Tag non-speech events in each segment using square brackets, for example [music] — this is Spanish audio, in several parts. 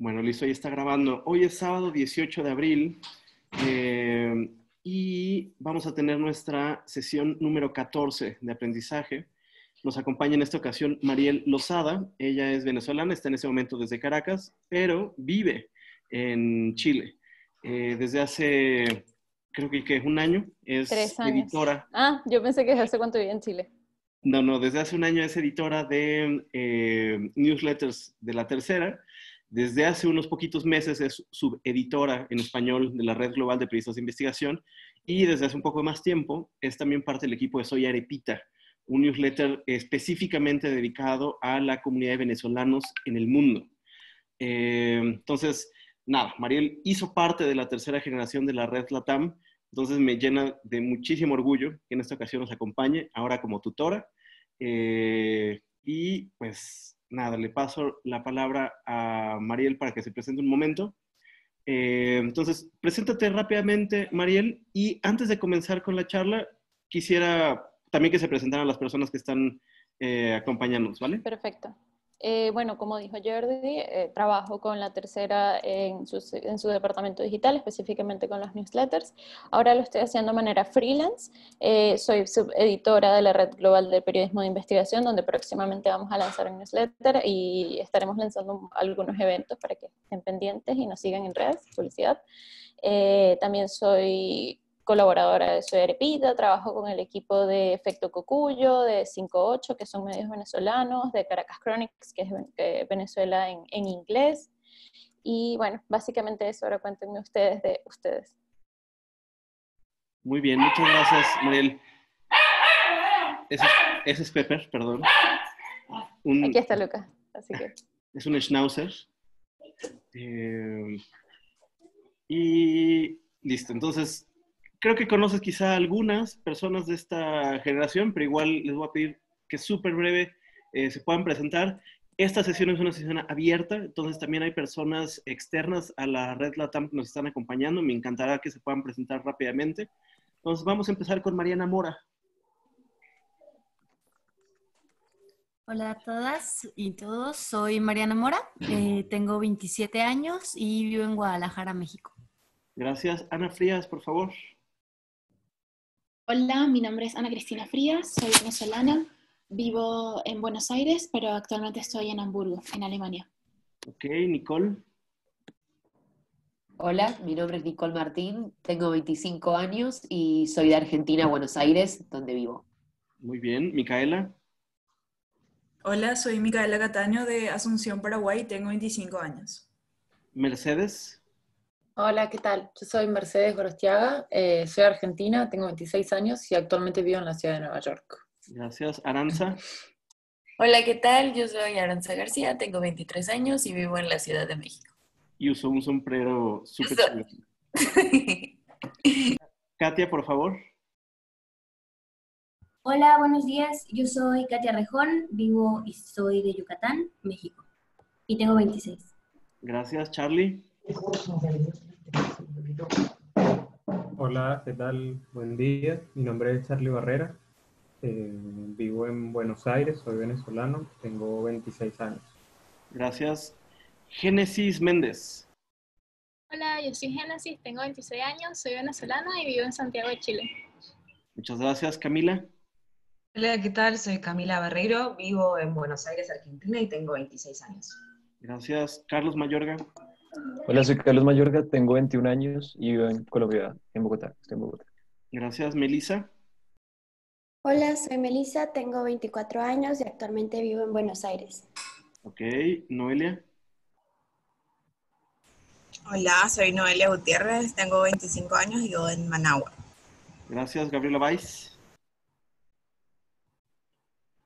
Bueno, listo, ahí está grabando. Hoy es sábado 18 de abril eh, y vamos a tener nuestra sesión número 14 de aprendizaje. Nos acompaña en esta ocasión Mariel Lozada. Ella es venezolana, está en ese momento desde Caracas, pero vive en Chile. Eh, desde hace, creo que, que un año, es Tres años. editora. Ah, yo pensé que desde hace cuánto vivía en Chile. No, no, desde hace un año es editora de eh, newsletters de la tercera. Desde hace unos poquitos meses es subeditora en español de la Red Global de Periodistas de Investigación. Y desde hace un poco más tiempo es también parte del equipo de Soy Arepita, un newsletter específicamente dedicado a la comunidad de venezolanos en el mundo. Eh, entonces, nada, Mariel hizo parte de la tercera generación de la Red Latam. Entonces me llena de muchísimo orgullo que en esta ocasión nos acompañe, ahora como tutora. Eh, y pues nada, le paso la palabra a Mariel para que se presente un momento. Eh, entonces, preséntate rápidamente, Mariel, y antes de comenzar con la charla, quisiera también que se presentaran las personas que están eh, acompañándonos, ¿vale? Perfecto. Eh, bueno, como dijo Jordi, eh, trabajo con la tercera en su, en su, departamento digital, específicamente con los newsletters. Ahora lo estoy haciendo de manera freelance. Eh, soy subeditora de la Red Global de Periodismo de Investigación, donde próximamente vamos a lanzar un newsletter y estaremos lanzando algunos eventos para que estén pendientes y nos sigan en redes, publicidad. también soy colaboradora de Soy Arepita, trabajo con el equipo de Efecto Cocuyo, de 58, que son medios venezolanos, de Caracas Chronics, que es Venezuela en, en inglés. Y bueno, básicamente eso, ahora cuéntenme ustedes de ustedes. Muy bien, muchas gracias, Mariel. Ese, ese es Pepper, perdón. Un, Aquí está Lucas, así que... [laughs] Es un schnauzer. Eh, y listo, entonces creo que conoces quizá algunas personas de esta generación, pero igual les voy a pedir que súper breve eh, se puedan presentar. Esta sesión es una sesión abierta, entonces también hay personas externas a la red LATAM que nos están acompañando. Me encantará que se puedan presentar rápidamente. Entonces vamos a empezar con Mariana Mora. Hola a todas y todos, soy Mariana Mora, eh, tengo 27 años y vivo en Guadalajara, México. Gracias. Ana Frías, por favor. Hola, mi nombre es Ana Cristina Frías, soy venezolana, vivo en Buenos Aires, pero actualmente estoy en Hamburgo, en Alemania. Ok, Nicole. Hola, mi nombre es Nicole Martín, tengo 25 años y soy de Argentina, Buenos Aires, donde vivo. Muy bien, Micaela. Hola, soy Micaela Cataño de Asunción, Paraguay, tengo 25 años. Mercedes. Hola, ¿qué tal? Yo soy Mercedes Gorostiaga, eh, soy argentina, tengo 26 años y actualmente vivo en la ciudad de Nueva York. Gracias. Aranza. [laughs] Hola, ¿qué tal? Yo soy Aranza García, tengo 23 años y vivo en la Ciudad de México. Y uso un sombrero súper chulo. [laughs] Katia, por favor. Hola, buenos días. Yo soy Katia Rejón, vivo y soy de Yucatán, México. Y tengo 26. Gracias, Charlie. Hola, ¿qué tal? Buen día. Mi nombre es Charlie Barrera. Eh, vivo en Buenos Aires, soy venezolano, tengo 26 años. Gracias. Génesis Méndez. Hola, yo soy Génesis, tengo 26 años, soy venezolana y vivo en Santiago de Chile. Muchas gracias, Camila. Hola, ¿qué tal? Soy Camila Barreiro, vivo en Buenos Aires, Argentina y tengo 26 años. Gracias. Carlos Mayorga. Hola, soy Carlos Mayorga, tengo 21 años y vivo en Colombia, en Bogotá. Estoy en Bogotá. Gracias, Melissa. Hola, soy Melissa, tengo 24 años y actualmente vivo en Buenos Aires. Ok, Noelia. Hola, soy Noelia Gutiérrez, tengo 25 años y vivo en Managua. Gracias, Gabriela Valls.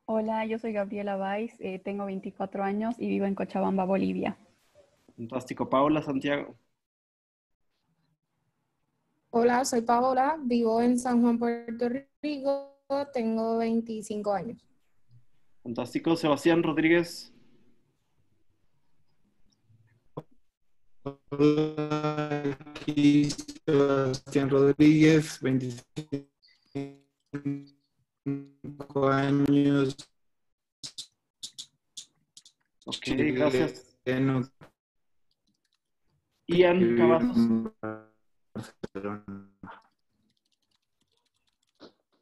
Hola, yo soy Gabriela Valls, eh, tengo 24 años y vivo en Cochabamba, Bolivia. Fantástico. Paola Santiago. Hola, soy Paola, vivo en San Juan, Puerto Rico, tengo 25 años. Fantástico. Sebastián Rodríguez. Hola, aquí Sebastián Rodríguez, 25 años. Ok, gracias. Ian Cavazos.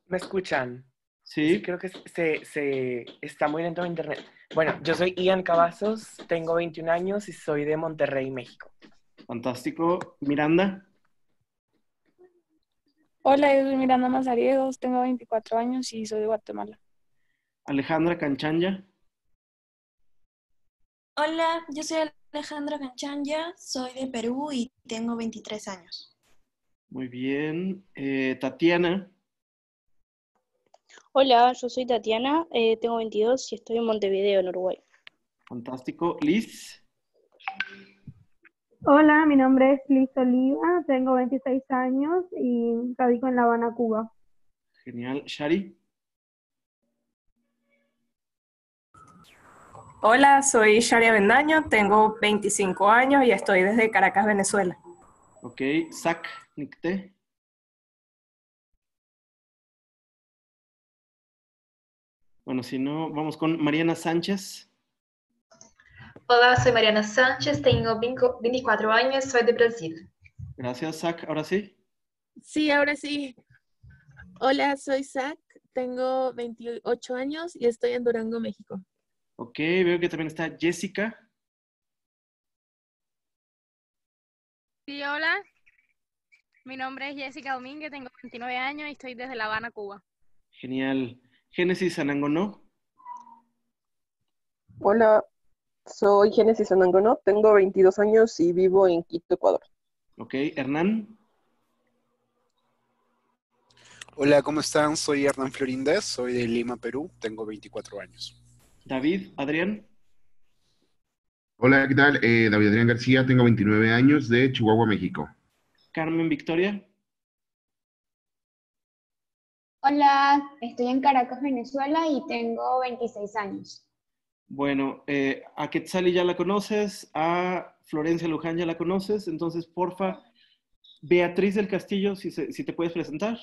¿Me escuchan? Sí. creo que se, se está muy lento mi internet. Bueno, yo soy Ian Cavazos, tengo 21 años y soy de Monterrey, México. Fantástico. Miranda. Hola, yo soy Miranda Mazariegos, tengo 24 años y soy de Guatemala. Alejandra Canchanya. Hola, yo soy Alejandra Canchanya, soy de Perú y tengo 23 años. Muy bien. Eh, Tatiana. Hola, yo soy Tatiana, eh, tengo 22 y estoy en Montevideo, en Uruguay. Fantástico. Liz. Hola, mi nombre es Liz Oliva, tengo 26 años y radico en La Habana, Cuba. Genial. Shari. Hola, soy Shari Avendaño, tengo 25 años y estoy desde Caracas, Venezuela. Ok. Zach Nicté. Bueno, si no, vamos con Mariana Sánchez. Hola, soy Mariana Sánchez, tengo 24 años, soy de Brasil. Gracias, Zach. Ahora sí. Sí, ahora sí. Hola, soy Zach, tengo 28 años y estoy en Durango, México. Ok, veo que también está Jessica. Sí, hola. Mi nombre es Jessica Domínguez, tengo 29 años y estoy desde La Habana, Cuba. Genial. Génesis Anangonó. Hola, soy Génesis Anangonó, tengo 22 años y vivo en Quito, Ecuador. Ok, Hernán. Hola, ¿cómo están? Soy Hernán Florindez, soy de Lima, Perú, tengo 24 años. David, Adrián. Hola, ¿qué tal? Eh, David Adrián García, tengo 29 años, de Chihuahua, México. Carmen Victoria. Hola, estoy en Caracas, Venezuela y tengo 26 años. Bueno, eh, a Quetzali ya la conoces, a Florencia Luján ya la conoces, entonces porfa, Beatriz del Castillo, si, se- si te puedes presentar.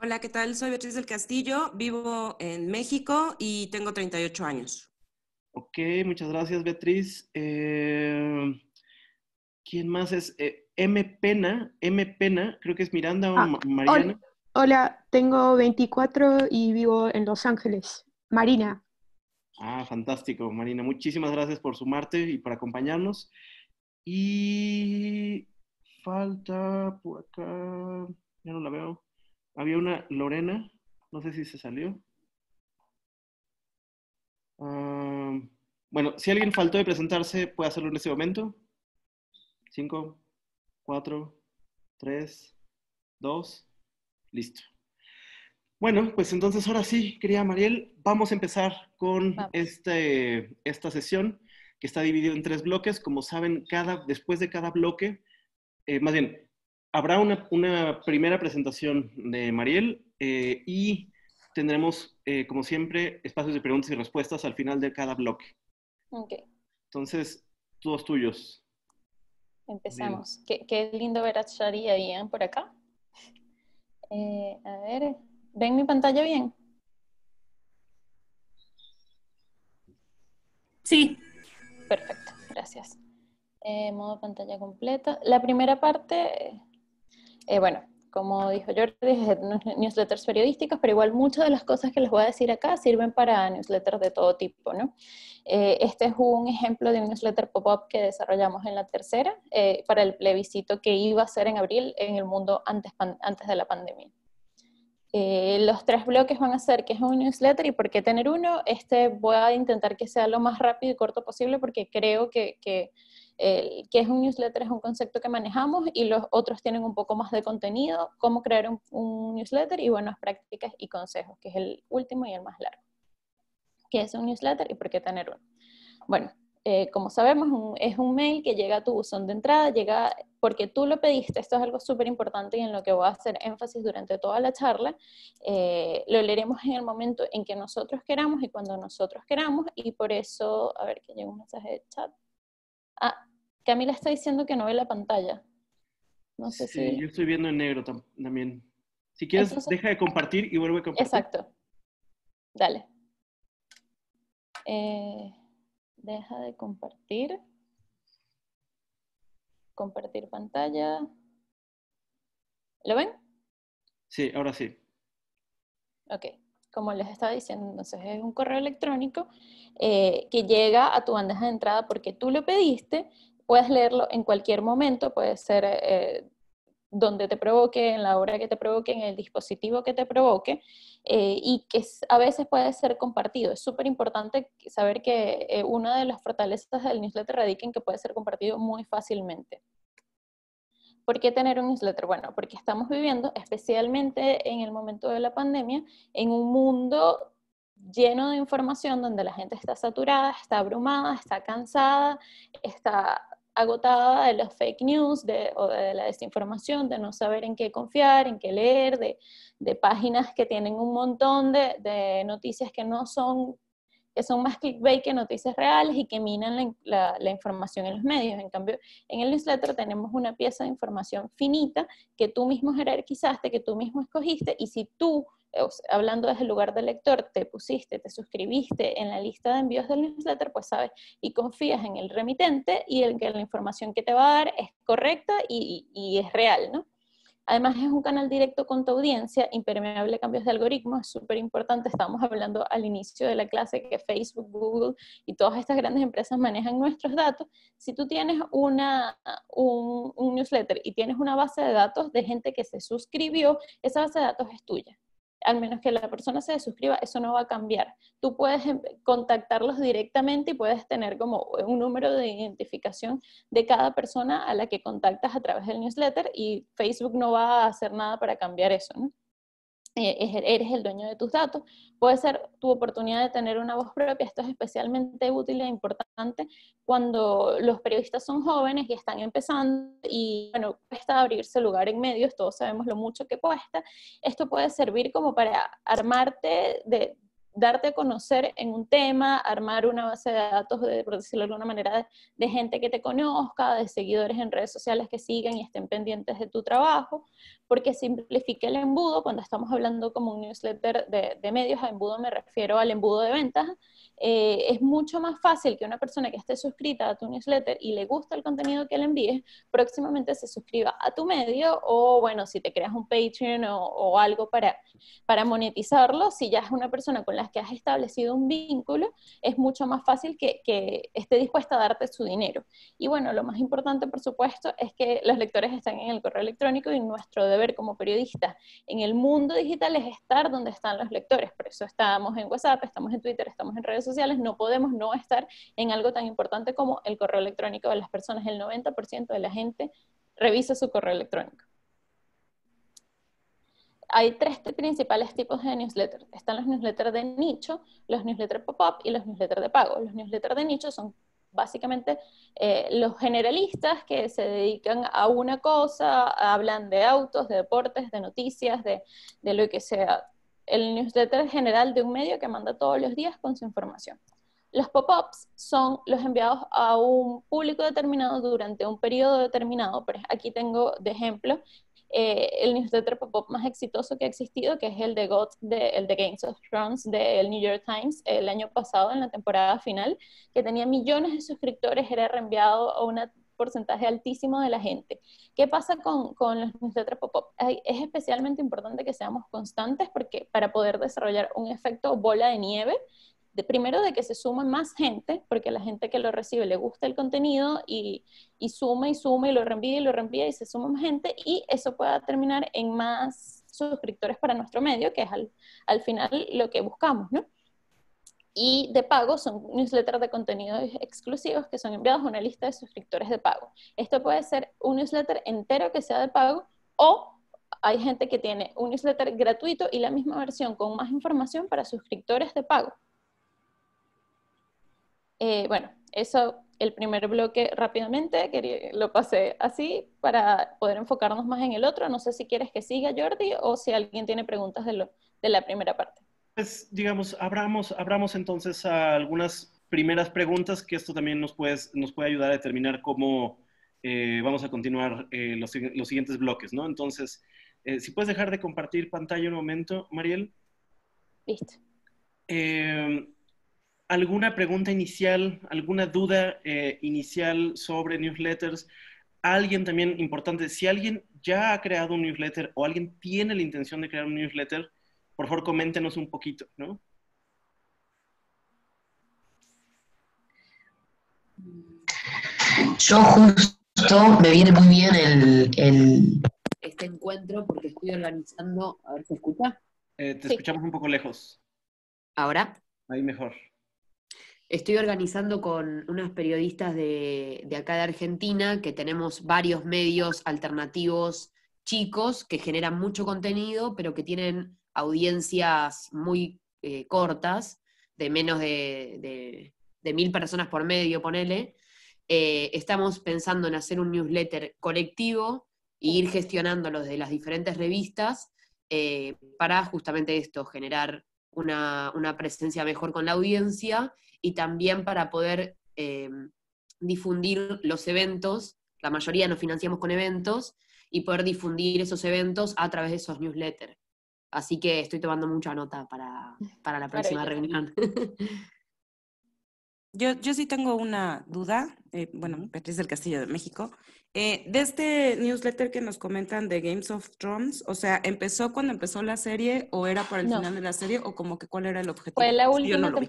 Hola, ¿qué tal? Soy Beatriz del Castillo, vivo en México y tengo 38 años. Ok, muchas gracias Beatriz. Eh, ¿Quién más es? Eh, M. Pena, M. Pena, creo que es Miranda o Ah, Ma- Mariana. Hola, hola, tengo 24 y vivo en Los Ángeles. Marina. Ah, fantástico, Marina. Muchísimas gracias por sumarte y por acompañarnos. Y falta por acá, ya no la veo. Había una Lorena, no sé si se salió. Ah, bueno, si alguien faltó de presentarse, puede hacerlo en este momento. Cinco, cuatro, tres, dos, listo. Bueno, pues entonces ahora sí, querida Mariel, vamos a empezar con este, esta sesión que está dividida en tres bloques. Como saben, cada, después de cada bloque, eh, más bien, habrá una, una primera presentación de Mariel eh, y tendremos, eh, como siempre, espacios de preguntas y respuestas al final de cada bloque. Ok, Entonces, todos tuyos. empezamos. Qué, qué lindo ver a Shari y a Ian por acá. Eh, a ver, ¿ven mi pantalla bien? Sí. Perfecto, gracias. Eh, modo pantalla completa. La primera parte, eh, bueno, como dijo Jordi, es newsletters periodísticas, pero igual muchas de las cosas que les voy a decir acá sirven para newsletters de todo tipo, ¿no? Eh, este es un ejemplo de un newsletter pop-up que desarrollamos en la tercera eh, para el plebiscito que iba a ser en abril en el mundo antes, de la pandemia. Los tres bloques van a ser qué es un newsletter y por qué tener uno. Este voy a intentar que sea lo más rápido y corto posible porque creo que el qué es un newsletter es un concepto que manejamos y los otros tienen un poco más de contenido, cómo crear un, un newsletter y buenas prácticas y consejos, que es el último y el más largo. ¿Qué es un newsletter y por qué tener uno? Bueno, eh, como sabemos, un- es un mail que llega a tu buzón de entrada, llega porque tú lo pediste. Esto es algo súper importante y en lo que voy a hacer énfasis durante toda la charla. Eh, lo leeremos en el momento en que nosotros queramos y cuando nosotros queramos. Y por eso, a ver, que llega un mensaje de chat. Ah, Camila está diciendo que no ve la pantalla. No sé Sí, si... yo estoy viendo en negro tam- también. Si quieres, Entonces- deja de compartir y vuelve a compartir. Exacto. Dale. Eh, deja de compartir. compartir pantalla. ¿Lo ven? Sí, ahora sí. Ok, como les estaba diciendo, entonces es un correo electrónico eh, que llega a tu bandeja de entrada porque tú lo pediste, puedes leerlo en cualquier momento, puede ser eh, donde te provoque, en la hora que te provoque, en el dispositivo que te provoque, eh, y que a veces puede ser compartido. Es súper importante saber que una de las fortalezas del newsletter radica en que puede ser compartido muy fácilmente. ¿Por qué tener un newsletter? Bueno, porque estamos viviendo, especialmente en el momento de la pandemia, en un mundo lleno de información donde la gente está saturada, está abrumada, está cansada, está agotada de las fake news de, o de la desinformación, de no saber en qué confiar, en qué leer, de, páginas que tienen un montón de, noticias que no son que son más clickbait que noticias reales y que minan la, la, información en los medios. En cambio, en el newsletter tenemos una pieza de información finita que tú mismo jerarquizaste, que tú mismo escogiste, y si tú, hablando desde el lugar del lector, te pusiste, te suscribiste en la lista de envíos del newsletter, pues sabes y confías en el remitente y en que la información que te va a dar es correcta y es real, ¿no? Además, es un canal directo con tu audiencia, impermeable a cambios de algoritmos, es súper importante. Estábamos hablando al inicio de la clase que Facebook, Google y todas estas grandes empresas manejan nuestros datos. Si tú tienes una, un, un newsletter y tienes una base de datos de gente que se suscribió, esa base de datos es tuya al menos que la persona se suscriba, eso no va a cambiar. Tú puedes em, contactarlos directamente y puedes tener como un número de identificación de cada persona a la que contactas a través del newsletter y Facebook no va a hacer nada para cambiar eso. ¿no? Eh, eres el dueño de tus datos, puede ser tu oportunidad de tener una voz propia. Esto es especialmente útil e importante cuando los periodistas son jóvenes y están empezando y, bueno, cuesta abrirse lugar en medios, todos sabemos lo mucho que cuesta. Esto puede servir como para armarte de, darte a conocer en un tema, armar una base de datos, de, por decirlo de alguna manera, de, gente que te conozca, de seguidores en redes sociales que sigan y estén pendientes de tu trabajo, porque simplifique el embudo, cuando estamos hablando como un newsletter de, medios, a embudo me refiero al embudo de ventas, eh, es mucho más fácil que una persona que esté suscrita a tu newsletter y le gusta el contenido que le envíes, próximamente se suscriba a tu medio o, bueno, si te creas un Patreon o, o algo para, para monetizarlo, si ya es una persona con la que has establecido un vínculo, es mucho más fácil que, que esté dispuesta a darte su dinero. Y bueno, lo más importante, por supuesto, es que los lectores están en el correo electrónico y nuestro deber como periodistas en el mundo digital es estar donde están los lectores. Por eso estamos en WhatsApp, estamos en Twitter, estamos en redes sociales, no podemos no estar en algo tan importante como el correo electrónico de las personas. El 90% de la gente revisa su correo electrónico. Hay tres principales tipos de newsletters. Están los newsletters de nicho, los newsletters pop-up y los newsletters de pago. Los newsletters de nicho son básicamente eh, los generalistas que se dedican a una cosa, hablan de autos, de deportes, de noticias, de, lo que sea el newsletter general de un medio que manda todos los días con su información. Los pop-ups son los enviados a un público determinado durante un periodo determinado. Aquí tengo de ejemplo eh, el newsletter pop-up más exitoso que ha existido, que es el de GOT, de, el de Games of Thrones del New York Times el año pasado en la temporada final, que tenía millones de suscriptores, era reenviado a una porcentaje altísimo de la gente. ¿Qué pasa con, con los newsletters pop-up? Es especialmente importante que seamos constantes porque para poder desarrollar un efecto bola de nieve, de, primero de que se sume más gente, porque la gente que lo recibe le gusta el contenido y, y suma y suma y lo reenvía y lo reenvía y se suma más gente y eso pueda terminar en más suscriptores para nuestro medio, que es al, al final lo que buscamos, ¿no? y de pago son newsletters de contenidos exclusivos que son enviados a una lista de suscriptores de pago. Esto puede ser un newsletter entero que sea de pago o hay gente que tiene un newsletter gratuito y la misma versión con más información para suscriptores de pago. Eh, bueno, eso el primer bloque rápidamente, lo pasé así para poder enfocarnos más en el otro. No sé si quieres que siga Jordi o si alguien tiene preguntas de, lo, de la primera parte pues, digamos, abramos, abramos entonces a algunas primeras preguntas, que esto también nos, puedes, nos puede ayudar a determinar cómo eh, vamos a continuar eh, los, los, siguientes bloques, ¿no? Entonces, eh, si puedes dejar de compartir pantalla un momento, Mariel. Listo. Eh, ¿Alguna pregunta inicial, alguna duda inicial sobre newsletters? alguien también importante, si alguien ya ha creado un newsletter o alguien tiene la intención de crear un newsletter, por favor coméntenos un poquito, ¿no? Yo justo me viene muy bien el, el- este encuentro porque estoy organizando, a ver si escucha. Eh, te escuchamos un poco lejos. Ahora, Ahí mejor. Estoy organizando con unas periodistas de, de acá de Argentina que tenemos varios medios alternativos chicos que generan mucho contenido, pero que tienen audiencias muy eh, cortas, de menos de, de- mil personas por medio, ponele. Eh, estamos pensando en hacer un newsletter colectivo e ir gestionándolo desde las diferentes revistas eh, para justamente esto, generar una, una presencia mejor con la audiencia y también para poder eh, difundir los eventos, la mayoría nos financiamos con eventos, y poder difundir esos eventos a través de esos newsletters. Así que estoy tomando mucha nota para, para la próxima reunión. [laughs] Yo, yo sí tengo una duda, eh, bueno, Beatriz del Castillo de México. Eh, de este newsletter que nos comentan de Games of Thrones, o sea, ¿empezó cuando empezó la serie o era para el No. final de la serie o como que cuál era el objetivo? Fue la última no vi.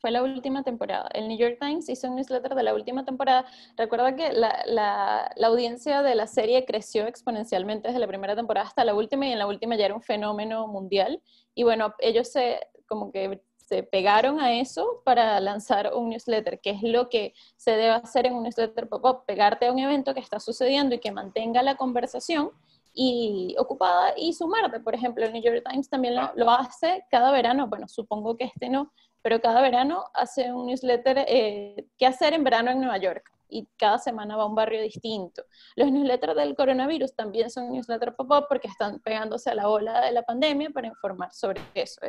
Fue la última temporada. El New York Times hizo un newsletter de la última temporada. Recuerda que la, la- la audiencia de la serie creció exponencialmente desde la primera temporada hasta la última y en la última ya era un fenómeno mundial. Y bueno, ellos se como que se pegaron a eso para lanzar un newsletter, que es lo que se debe hacer en un newsletter pop-up, pegarte a un evento que está sucediendo y que mantenga la conversación y ocupada y sumarte. Por ejemplo, el New York Times también lo, lo hace cada verano, bueno, supongo que este no, pero cada verano hace un newsletter, eh, ¿qué hacer en verano en Nueva York? Y cada semana va a un barrio distinto. Los newsletters del coronavirus también son newsletters pop-up porque están pegándose a la ola de la pandemia para informar sobre eso.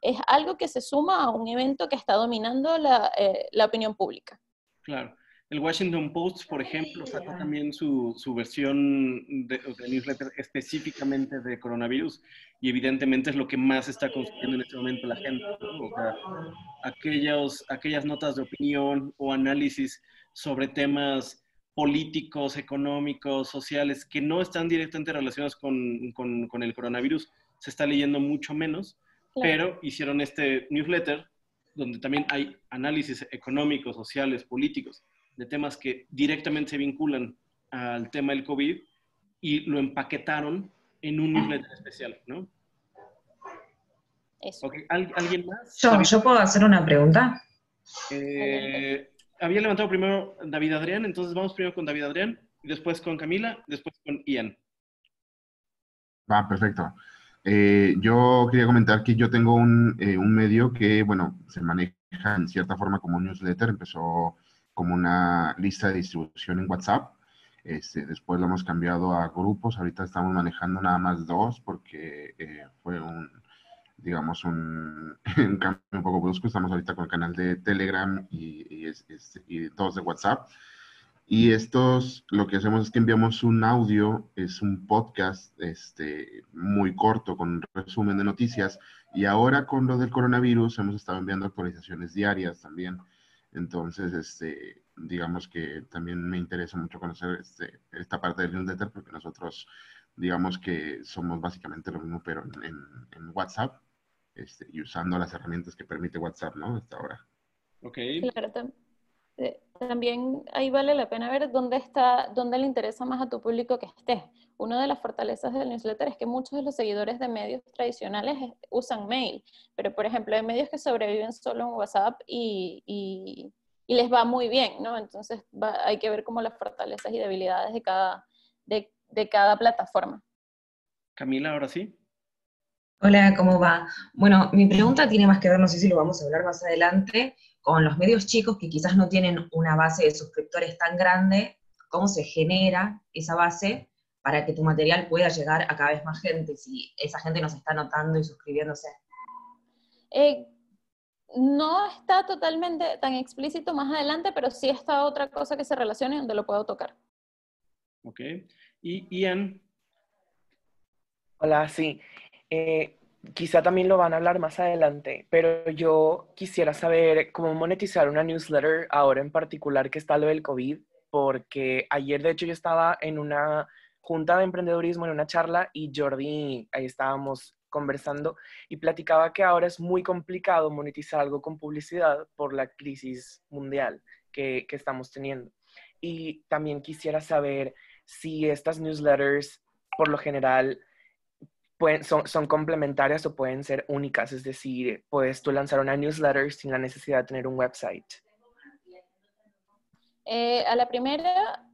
Es, algo que se suma a un evento que está dominando la, eh, la opinión pública. Claro. El Washington Post, por ejemplo, sacó también su, su versión de, de newsletter específicamente de coronavirus y evidentemente es lo que más está consumiendo en este momento la gente. ¿no? O sea, aquellos, aquellas notas de opinión o análisis sobre temas políticos, económicos, sociales, que no están directamente relacionados con, con- con el coronavirus, se está leyendo mucho menos, Claro. pero hicieron este newsletter donde también hay análisis económicos, sociales, políticos, de temas que directamente se vinculan al tema del COVID y lo empaquetaron en un newsletter especial, ¿no? ¿al- ¿Alguien más? Yo, David- yo puedo hacer una pregunta. Eh, había levantado primero David Adrián, entonces vamos primero con David Adrián, y después con Camila, después con Ian. Va, perfecto. Eh, yo quería comentar que yo tengo un, eh, un medio que, bueno, se maneja en cierta forma como un newsletter. Empezó como una lista de distribución en WhatsApp. Este, después lo hemos cambiado a grupos. Ahorita estamos manejando nada más dos porque eh, fue un, digamos, un, [laughs] un cambio un poco brusco. Estamos ahorita con el canal de Telegram y, y, y dos de WhatsApp. Y estos, lo que hacemos es que enviamos un audio, es un podcast este, muy corto con un resumen de noticias. Y ahora con lo del coronavirus hemos estado enviando actualizaciones diarias también. Entonces, este, digamos que también me interesa mucho conocer este, esta parte del newsletter porque nosotros, digamos que somos básicamente lo mismo, pero en, en- en WhatsApp este, y usando las herramientas que permite WhatsApp, ¿no? Hasta ahora. Ok. Claro, tam- eh, también ahí vale la pena ver dónde está, dónde le interesa más a tu público que estés. Una de las fortalezas del newsletter es que muchos de los seguidores de medios tradicionales eh, usan mail, pero por ejemplo hay medios que sobreviven solo en WhatsApp y, y- y les va muy bien, ¿no? Entonces va- hay que ver como las fortalezas y debilidades de cada, de, de cada plataforma. Camila, ahora sí. Hola, ¿cómo va? Bueno, mi pregunta tiene más que ver, no sé si lo vamos a hablar más adelante, con los medios chicos que quizás no tienen una base de suscriptores tan grande, ¿cómo se genera esa base para que tu material pueda llegar a cada vez más gente, si esa gente nos está notando y suscribiéndose? Eh, no está totalmente tan explícito más adelante, pero sí está otra cosa que se relaciona y donde lo puedo tocar. Ok. Y Ian, Hola, sí. Eh, quizá también lo van a hablar más adelante, pero yo quisiera saber cómo monetizar una newsletter ahora en particular que está lo del COVID, porque ayer de hecho yo estaba en una junta de emprendedurismo, en una charla, y Jordi, ahí estábamos conversando y platicaba que ahora es muy complicado monetizar algo con publicidad por la crisis mundial que, que estamos teniendo. Y también quisiera saber si estas newsletters, por lo general, pueden, son, son, complementarias o pueden ser únicas, es decir, puedes tú lanzar una newsletter sin la necesidad de tener un website. Eh, a la primera,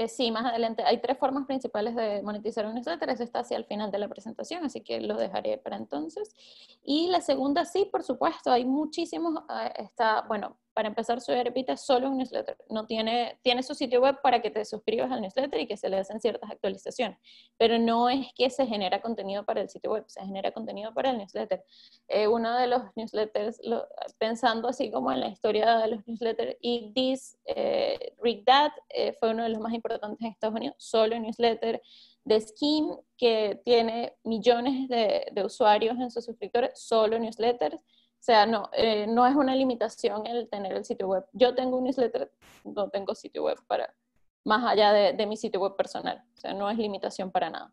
eh, sí, más adelante. Hay tres formas principales de monetizar un newsletter. Eso está hacia el final de la presentación, así que lo dejaré para entonces. Y la segunda, sí, por supuesto, hay muchísimos. Eh, está, bueno, para empezar, Soy Repita es solo un newsletter. No tiene, tiene su sitio web para que te suscribas al newsletter y que se le hacen ciertas actualizaciones. Pero no es que se genera contenido para el sitio web, se genera contenido para el newsletter. Eh, uno de los newsletters, lo, pensando así como en la historia de los newsletters, y This, eh, Rick Dad, eh, fue uno de los más importantes en Estados Unidos, solo newsletter de Scheme, que tiene millones de, de usuarios en sus suscriptores, solo newsletters. O sea, no, eh, no es una limitación el tener el sitio web. Yo tengo un newsletter, no tengo sitio web para, más allá de, de, mi sitio web personal. O sea, no es limitación para nada.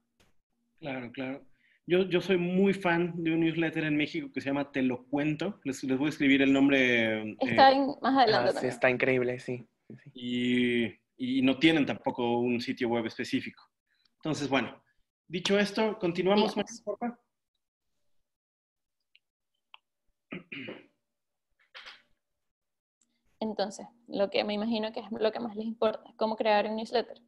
Claro, claro. Yo, yo soy muy fan de un newsletter en México que se llama Te lo cuento. Les, les voy a escribir el nombre. Está eh, en, más adelante. Ah, sí, está increíble, sí. Y, y no tienen tampoco un sitio web específico. Entonces, bueno, dicho esto, continuamos. María, por favor. [clears throat] Entonces, lo que me imagino que es lo que más les importa, cómo crear un newsletter.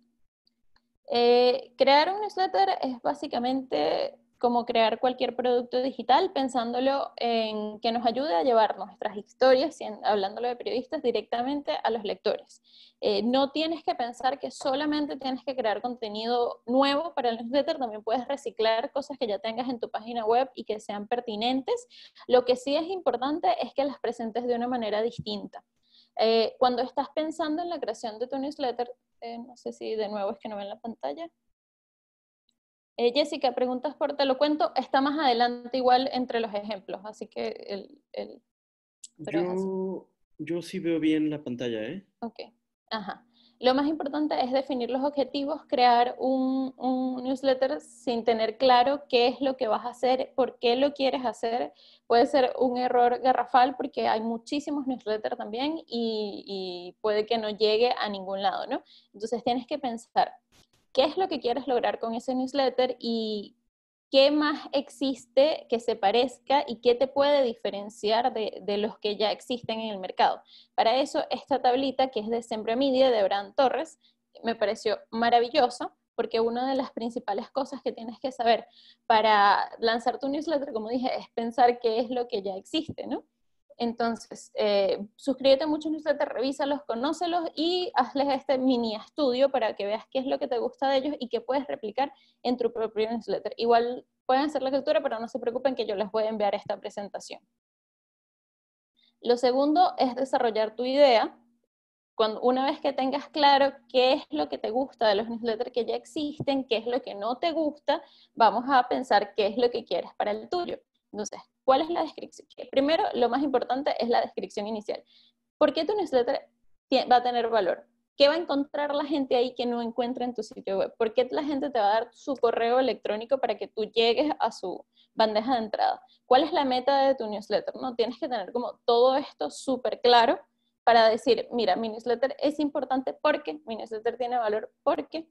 Eh, crear un newsletter es básicamente como crear cualquier producto digital pensándolo en que nos ayude a llevar nuestras historias, hablándolo de periodistas, directamente a los lectores. Eh, no tienes que pensar que solamente tienes que crear contenido nuevo para el newsletter, también puedes reciclar cosas que ya tengas en tu página web y que sean pertinentes. Lo que sí es importante es que las presentes de una manera distinta. Eh, cuando estás pensando en la creación de tu newsletter, eh, no sé si de nuevo es que no ven la pantalla. Eh, Jessica, preguntas por te lo cuento, está más adelante igual entre los ejemplos, así que el... el yo, yo sí veo bien la pantalla, ¿eh? Ok, ajá. Lo más importante es definir los objetivos, crear un, un, newsletter sin tener claro qué es lo que vas a hacer, por qué lo quieres hacer. Puede ser un error garrafal porque hay muchísimos newsletters también y, y puede que no llegue a ningún lado, ¿no? Entonces tienes que pensar qué es lo que quieres lograr con ese newsletter y qué más existe que se parezca y qué te puede diferenciar de, los que ya existen en el mercado. Para eso, esta tablita que es de Siempre Media de Bran Torres me pareció maravillosa porque una de las principales cosas que tienes que saber para lanzar tu newsletter, como dije, es pensar qué es lo que ya existe, ¿no? Entonces, eh, suscríbete a muchos newsletters, revísalos, conócelos y hazles este mini estudio para que veas qué es lo que te gusta de ellos y qué puedes replicar en tu propio newsletter. Igual pueden hacer la lectura, pero no se preocupen que yo les voy a enviar esta presentación. Lo segundo es desarrollar tu idea. Cuando, una vez que tengas claro qué es lo que te gusta de los newsletters que ya existen, qué es lo que no te gusta, vamos a pensar qué es lo que quieres para el tuyo. Entonces, ¿cuál es la descripción? Primero, lo más importante es la descripción inicial. ¿Por qué tu newsletter va a tener valor? ¿Qué va a encontrar la gente ahí que no encuentra en tu sitio web? ¿Por qué la gente te va a dar su correo electrónico para que tú llegues a su bandeja de entrada? ¿Cuál es la meta de tu newsletter? No tienes que tener como todo esto súper claro para decir, mira, mi newsletter es importante porque mi newsletter tiene valor porque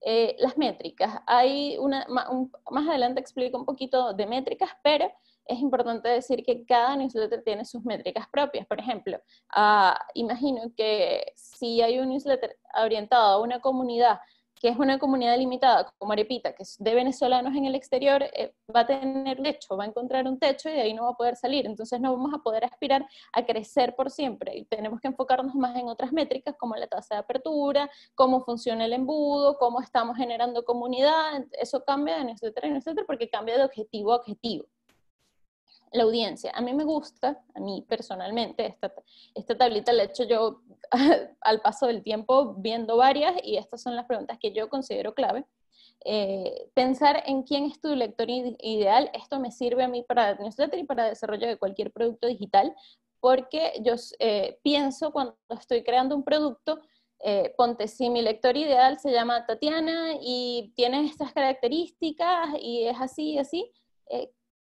eh, las métricas. Hay una, un, más adelante explico un poquito de métricas, pero es importante decir que cada newsletter tiene sus métricas propias. Por ejemplo, uh, imagino que si hay un newsletter orientado a una comunidad que es una comunidad limitada, como Arepita, que es de venezolanos en el exterior, eh, va a tener techo, va a encontrar un techo y de ahí no va a poder salir. Entonces no vamos a poder aspirar a crecer por siempre y tenemos que enfocarnos más en otras métricas como la tasa de apertura, cómo funciona el embudo, cómo estamos generando comunidad. Eso cambia de newsletter a newsletter porque cambia de objetivo a objetivo la audiencia. A mí me gusta, a mí personalmente, esta, esta tablita la he hecho yo [laughs] al paso del tiempo viendo varias y estas son las preguntas que yo considero clave. Eh, pensar en quién es tu lector ideal, esto me sirve a mí para newsletter y para desarrollo de cualquier producto digital, porque yo eh, pienso cuando estoy creando un producto, eh, ponte, si mi lector ideal se llama Tatiana y tiene estas características y es así y así, eh,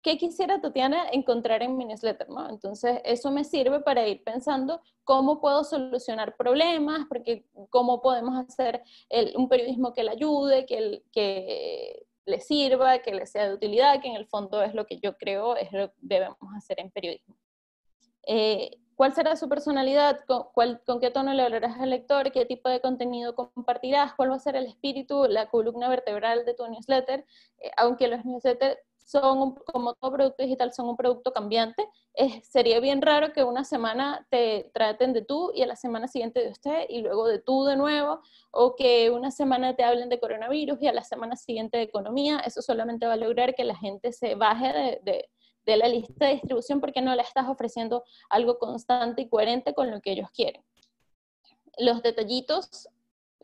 ¿qué quisiera Tatiana encontrar en mi newsletter? ¿no? Entonces, eso me sirve para ir pensando cómo puedo solucionar problemas, porque cómo podemos hacer un periodismo que le ayude, que, que le sirva, que le sea de utilidad, que en el fondo es lo que yo creo es lo que debemos hacer en periodismo. Eh, ¿Cuál será su personalidad? ¿Con, ¿Con, qué tono le hablarás al lector? ¿Qué tipo de contenido compartirás? ¿Cuál va a ser el espíritu, la columna vertebral de tu newsletter? Eh, aunque los newsletters son, como todo producto digital, son un producto cambiante, sería bien raro que una semana te traten de tú y a la semana siguiente de usted y luego de tú de nuevo, o que una semana te hablen de coronavirus y a la semana siguiente de economía. Eso solamente va a lograr que la gente se baje de de la lista de distribución porque no le estás ofreciendo algo constante y coherente con lo que ellos quieren. Los detallitos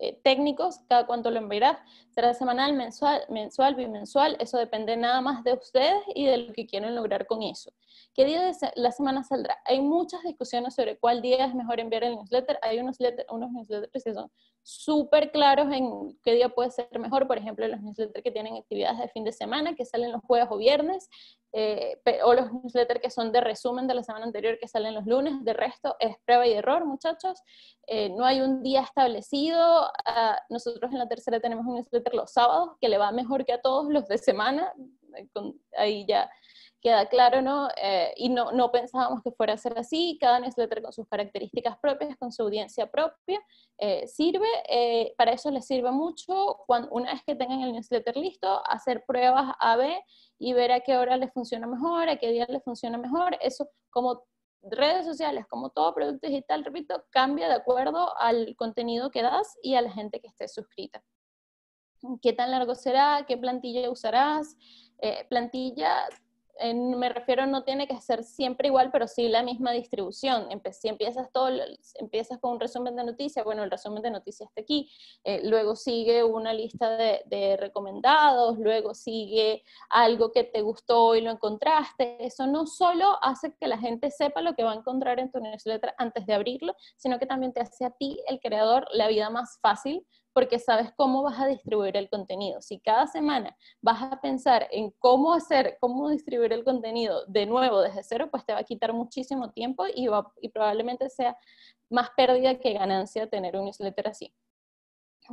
eh, técnicos, cada cuánto lo enviarás, será semanal, mensual, mensual, bimensual, eso depende nada más de ustedes y de lo que quieren lograr con eso. ¿Qué día de la semana saldrá? Hay muchas discusiones sobre cuál día es mejor enviar el newsletter. Hay unos, unos newsletters que son súper claros en qué día puede ser mejor. Por ejemplo, los newsletters que tienen actividades de fin de semana, que salen los jueves o viernes, eh, o los newsletters que son de resumen de la semana anterior, que salen los lunes. De resto, es prueba y error, muchachos. Eh, no hay un día establecido. Ah, nosotros en la tercera tenemos un newsletter los sábados, que le va mejor que a todos los de semana. ahí ya queda claro, ¿no? Eh, y no, no pensábamos que fuera a ser así, cada newsletter con sus características propias, con su audiencia propia, eh, sirve, eh, para eso les sirve mucho, cuando, una vez que tengan el newsletter listo, hacer pruebas A-B y ver a qué hora les funciona mejor, a qué día les funciona mejor, eso como redes sociales, como todo producto digital, repito, cambia de acuerdo al contenido que das y a la gente que esté suscrita. ¿Qué tan largo será? ¿Qué plantilla usarás? plantilla me refiero, no tiene que ser siempre igual, pero sí la misma distribución. si empiezas todo, empiezas con un resumen de noticias, bueno, el resumen de noticias está aquí, eh, luego sigue una lista de, de, recomendados, luego sigue algo que te gustó y lo encontraste. Eso no solo hace que la gente sepa lo que va a encontrar en tu newsletter antes de abrirlo, sino que también te hace a ti, el creador, la vida más fácil porque sabes cómo vas a distribuir el contenido. Si cada semana vas a pensar en cómo hacer, cómo distribuir el contenido de nuevo desde cero, pues te va a quitar muchísimo tiempo y, y probablemente sea más pérdida que ganancia tener un newsletter así.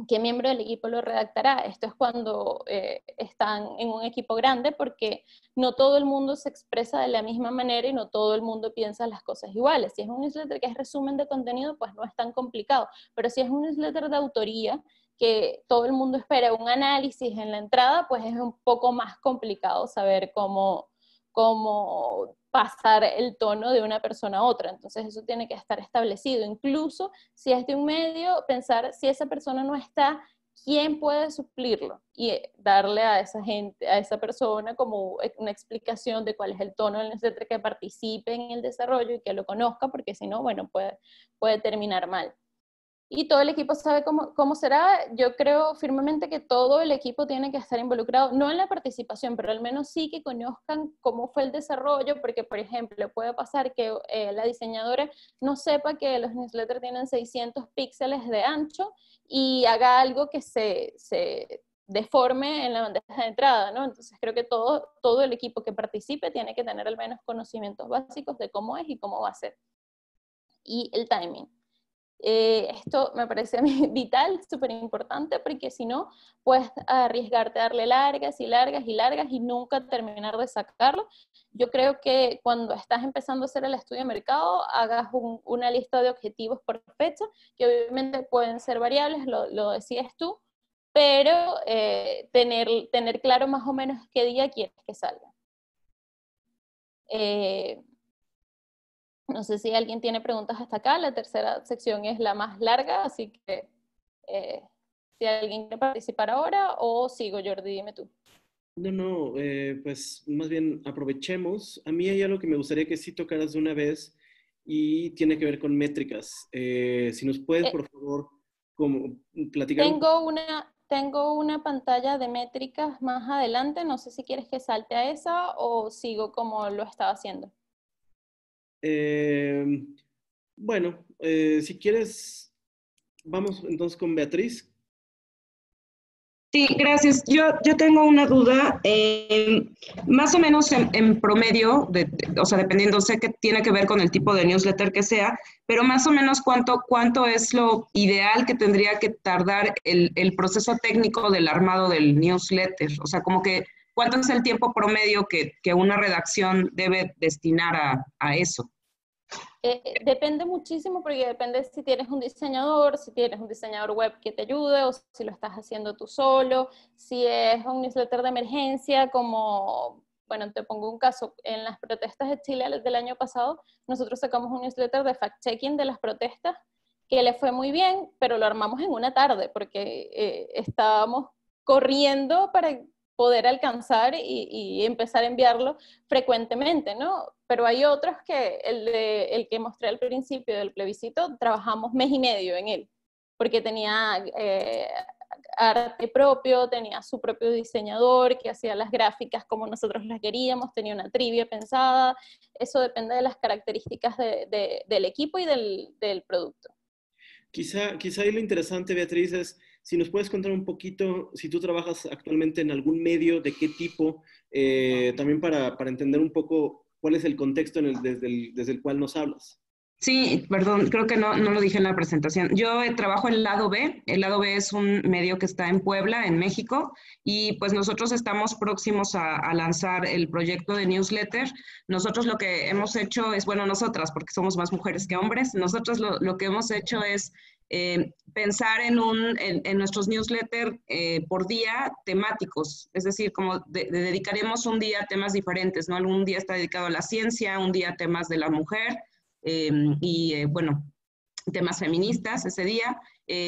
¿Qué miembro del equipo lo redactará? Esto es cuando eh, están en un equipo grande porque no todo el mundo se expresa de la misma manera y no todo el mundo piensa las cosas iguales. Si es un newsletter que es resumen de contenido, pues no es tan complicado. Pero si es un newsletter de autoría que todo el mundo espera un análisis en la entrada, pues es un poco más complicado saber cómo, cómo pasar el tono de una persona a otra. Entonces eso tiene que estar establecido. Incluso si es de un medio, pensar si esa persona no está, ¿quién puede suplirlo? Y eh, darle a esa gente, a esa persona como e, una explicación de cuál es el tono newsletter que participe en el desarrollo y que lo conozca, porque si no, bueno, puede, puede terminar mal y todo el equipo sabe cómo, cómo, será. Yo creo firmemente que todo el equipo tiene que estar involucrado, no en la participación, pero al menos sí que conozcan cómo fue el desarrollo, porque, por ejemplo, puede pasar que eh, la diseñadora no sepa que los newsletters tienen 600 píxeles de ancho y haga algo que se, se deforme en la bandeja de entrada, ¿no? Entonces creo que todo, todo el equipo que participe tiene que tener al menos conocimientos básicos de cómo es y cómo va a ser. Y el timing eh, esto me parece [laughs] vital, súper importante, porque si no, puedes arriesgarte a darle largas y largas y largas y nunca terminar de sacarlo. Yo creo que cuando estás empezando a hacer el estudio de mercado, hagas una lista de objetivos por fecha, que obviamente pueden ser variables, lo, lo decías tú, pero eh, tener, tener claro más o menos qué día quieres que salga. Eh, no sé si alguien tiene preguntas hasta acá. La tercera sección es la más larga, así que eh, si alguien quiere participar ahora o sigo, Jordi, dime tú. No, no, eh, pues más bien aprovechemos. A mí hay algo que me gustaría que sí tocaras de una vez y tiene que ver con métricas. Eh, si nos puedes, por favor, como, platicar. Tengo una, tengo una pantalla de métricas más adelante. No sé si quieres que salte a esa o sigo como lo estaba haciendo. Eh, bueno, eh, si quieres, vamos entonces con Beatriz. Sí, gracias. Yo, yo tengo una duda. eh, más o menos en, promedio, de- o sea, dependiendo, sé que tiene que ver con el tipo de newsletter que sea, pero más o menos cuánto, cuánto es lo ideal que tendría que tardar el, el proceso técnico del armado del newsletter. O sea, como que cuánto es el tiempo promedio que, que una redacción debe destinar a, a eso. Eh, eh, depende muchísimo porque depende si tienes un diseñador, si tienes un diseñador web que te ayude o si lo estás haciendo tú solo, si es un newsletter de emergencia como, bueno, te pongo un caso, en las protestas de Chile del año pasado, nosotros sacamos un newsletter de fact-checking de las protestas que le fue muy bien, pero lo armamos en una tarde porque eh, estábamos corriendo para poder alcanzar y, empezar a enviarlo frecuentemente, ¿no? Pero hay otros que, el, de, el que mostré al principio del plebiscito, trabajamos mes y medio en él, porque tenía eh, arte propio, tenía su propio diseñador que hacía las gráficas como nosotros las queríamos, tenía una trivia pensada, eso depende de las características de, de, del equipo y del, del producto. Quizá, quizá ahí lo interesante, Beatriz, es si nos puedes contar un poquito, si tú trabajas actualmente en algún medio, de qué tipo, eh, también para, para, entender un poco cuál es el contexto en el, desde, el, desde el cual nos hablas. Sí, perdón, creo que no, no lo dije en la presentación. Yo eh, trabajo en lado B. El lado B es un medio que está en Puebla, en México, y pues nosotros estamos próximos a, a, lanzar el proyecto de newsletter. Nosotros lo que hemos hecho es, bueno, nosotras, porque somos más mujeres que hombres, nosotros lo, lo que hemos hecho es eh, pensar en, un, en, nuestros newsletters eh, por día temáticos, es decir, como de, de dedicaremos un día a temas diferentes, ¿no? Algún día está dedicado a la ciencia, un día a temas de la mujer, eh, y bueno, temas feministas ese día.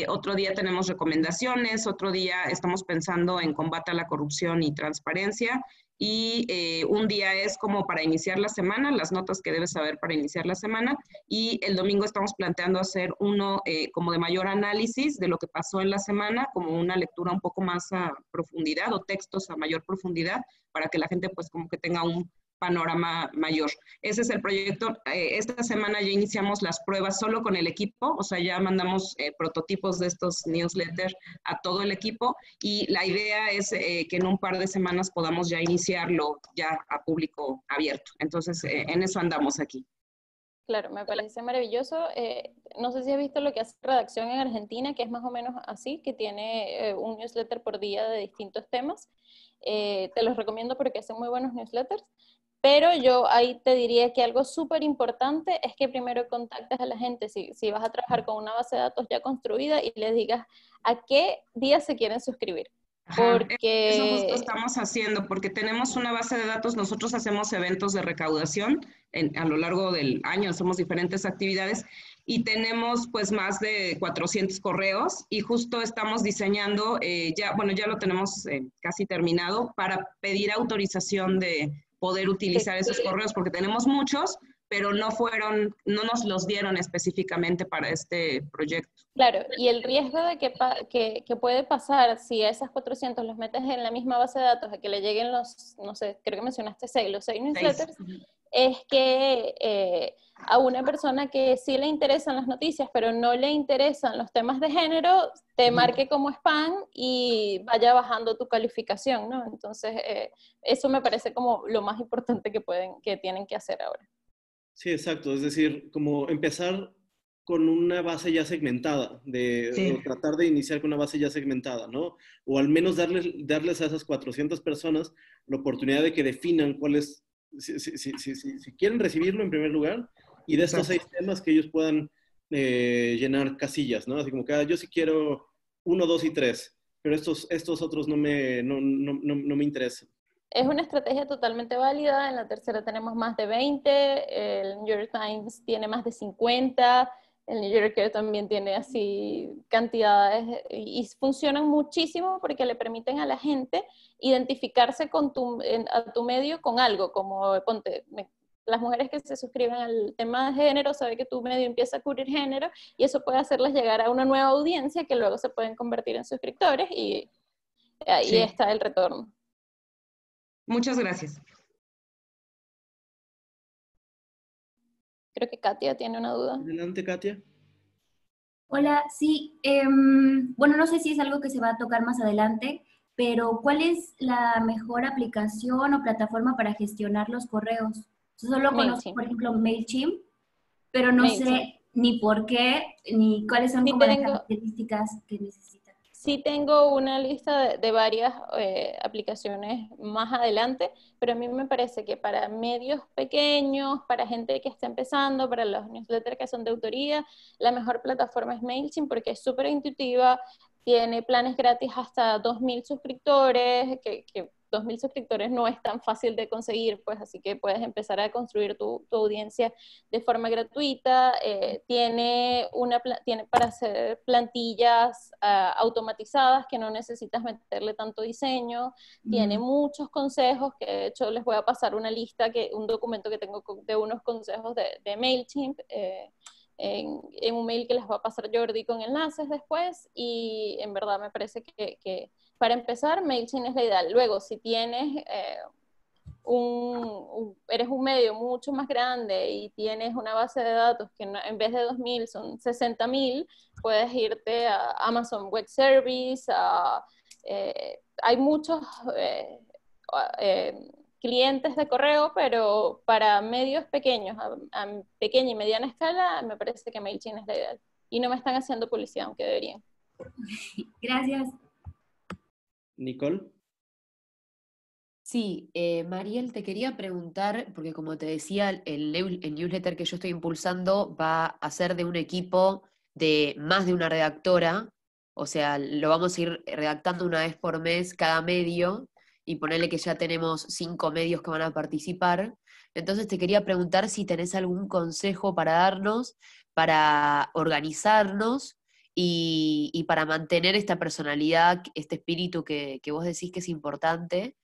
Otro día tenemos recomendaciones, otro día estamos pensando en combate a la corrupción y transparencia. Y eh, un día es como para iniciar la semana, las notas que debes saber para iniciar la semana. Y el domingo estamos planteando hacer uno eh, como de mayor análisis de lo que pasó en la semana, como una lectura un poco más a profundidad o textos a mayor profundidad, para que la gente pues como que tenga un panorama mayor. Ese es el proyecto. Eh, esta semana ya iniciamos las pruebas solo con el equipo, o sea, ya mandamos eh, prototipos de estos newsletters a todo el equipo y la idea es eh, que en un par de semanas podamos ya iniciarlo ya a público abierto. Entonces, eh, en eso andamos aquí. Claro, me parece maravilloso. No sé si has visto lo que hace Redacción en Argentina, que es más o menos así, que tiene un newsletter por día de distintos temas. Te los recomiendo porque hacen muy buenos newsletters. Pero yo ahí te diría que algo súper importante es que primero contactes a la gente, si, si vas a trabajar con una base de datos ya construida y les digas a qué día se quieren suscribir. Porque... Eso justo estamos haciendo, porque tenemos una base de datos, nosotros hacemos eventos de recaudación en, a lo largo del año, hacemos diferentes actividades y tenemos pues más de 400 correos y justo estamos diseñando, eh, ya, bueno, ya lo tenemos eh, casi terminado para pedir autorización de poder utilizar esos correos, porque tenemos muchos, pero no fueron, no nos los dieron específicamente para este proyecto. Claro, y el riesgo de que, que, que, puede pasar si esas 400 los metes en la misma base de datos, a que le lleguen los, no sé, creo que mencionaste 6, los 6 newsletters, seis. Es que eh, a una persona que sí le interesan las noticias, pero no le interesan los temas de género, te marque como spam y vaya bajando tu calificación, ¿no? Entonces, eh, eso me parece como lo más importante que, pueden, que tienen que hacer ahora. Sí, exacto. Es decir, como empezar con una base ya segmentada, de, sí. de, tratar de iniciar con una base ya segmentada, ¿no? O al menos darles, darles a esas 400 personas la oportunidad de que definan cuáles, si, si, si, si, quieren recibirlo en primer lugar, y de estos seis temas que ellos puedan eh, llenar casillas, ¿no? Así como que ah, yo sí quiero uno, dos y tres, pero estos, estos otros no me, no, no, no, no me interesan. Es una estrategia totalmente válida. En la tercera tenemos más de 20, el New York Times tiene más de 50, el New Yorker también tiene así cantidades y funcionan muchísimo porque le permiten a la gente identificarse con tu, en, a tu medio con algo, como ponte, me, las mujeres que se suscriben al tema de género saben que tu medio empieza a cubrir género y eso puede hacerles llegar a una nueva audiencia que luego se pueden convertir en suscriptores y ahí sí. está el retorno. Muchas gracias. Creo que Katia tiene una duda. Adelante, Katia. Hola, sí, em, bueno, no sé si es algo que se va a tocar más adelante, pero ¿cuál es la mejor aplicación o plataforma para gestionar los correos? Solo conozco, MailChimp. por ejemplo, MailChimp, pero no MailChimp. sé ni por qué, ni cuáles son Sí como las características que necesitan. Sí tengo una lista de, de varias eh, aplicaciones más adelante, pero a mí me parece que para medios pequeños, para gente que está empezando, para los newsletters que son de autoría, la mejor plataforma es MailChimp porque es súper intuitiva, tiene planes gratis hasta 2.000 suscriptores, que, que 2.000 suscriptores no es tan fácil de conseguir, pues así que puedes empezar a construir tu, tu audiencia de forma gratuita. eh, tiene, una, tiene para hacer plantillas ah, automatizadas que no necesitas meterle tanto diseño. Tiene muchos consejos, que de hecho les voy a pasar una lista, que, un documento que tengo de unos consejos de, de MailChimp. eh, en, en un mail que les va a pasar Jordi con enlaces después y en verdad me parece que, que para empezar MailChimp es la ideal. Luego, si tienes eh, un, eres un medio mucho más grande y tienes una base de datos que no- en vez de 2.000 son 60.000, puedes irte a Amazon Web Service, a, eh, hay muchos eh, eh, clientes de correo, pero para medios pequeños, a pequeña y mediana escala, me parece que MailChimp es la ideal. Y no me están haciendo publicidad, aunque deberían. [laughs] Gracias. Nicole. Sí, eh, Mariel, te quería preguntar, porque como te decía, el, el newsletter que yo estoy impulsando va a ser de un equipo de más de una redactora, o sea, lo vamos a ir redactando una vez por mes cada medio y ponerle que ya tenemos cinco medios que van a participar. Entonces te quería preguntar si tenés algún consejo para darnos, para organizarnos y, y para mantener esta personalidad, este espíritu que, que vos decís que es importante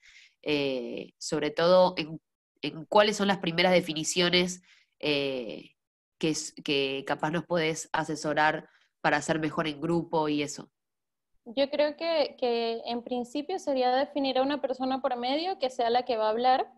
eh, sobre todo en, en cuáles son las primeras definiciones eh, que, que capaz nos podés asesorar para hacer mejor en grupo y eso. Yo creo que, que en principio sería definir a una persona por medio que sea la que va a hablar.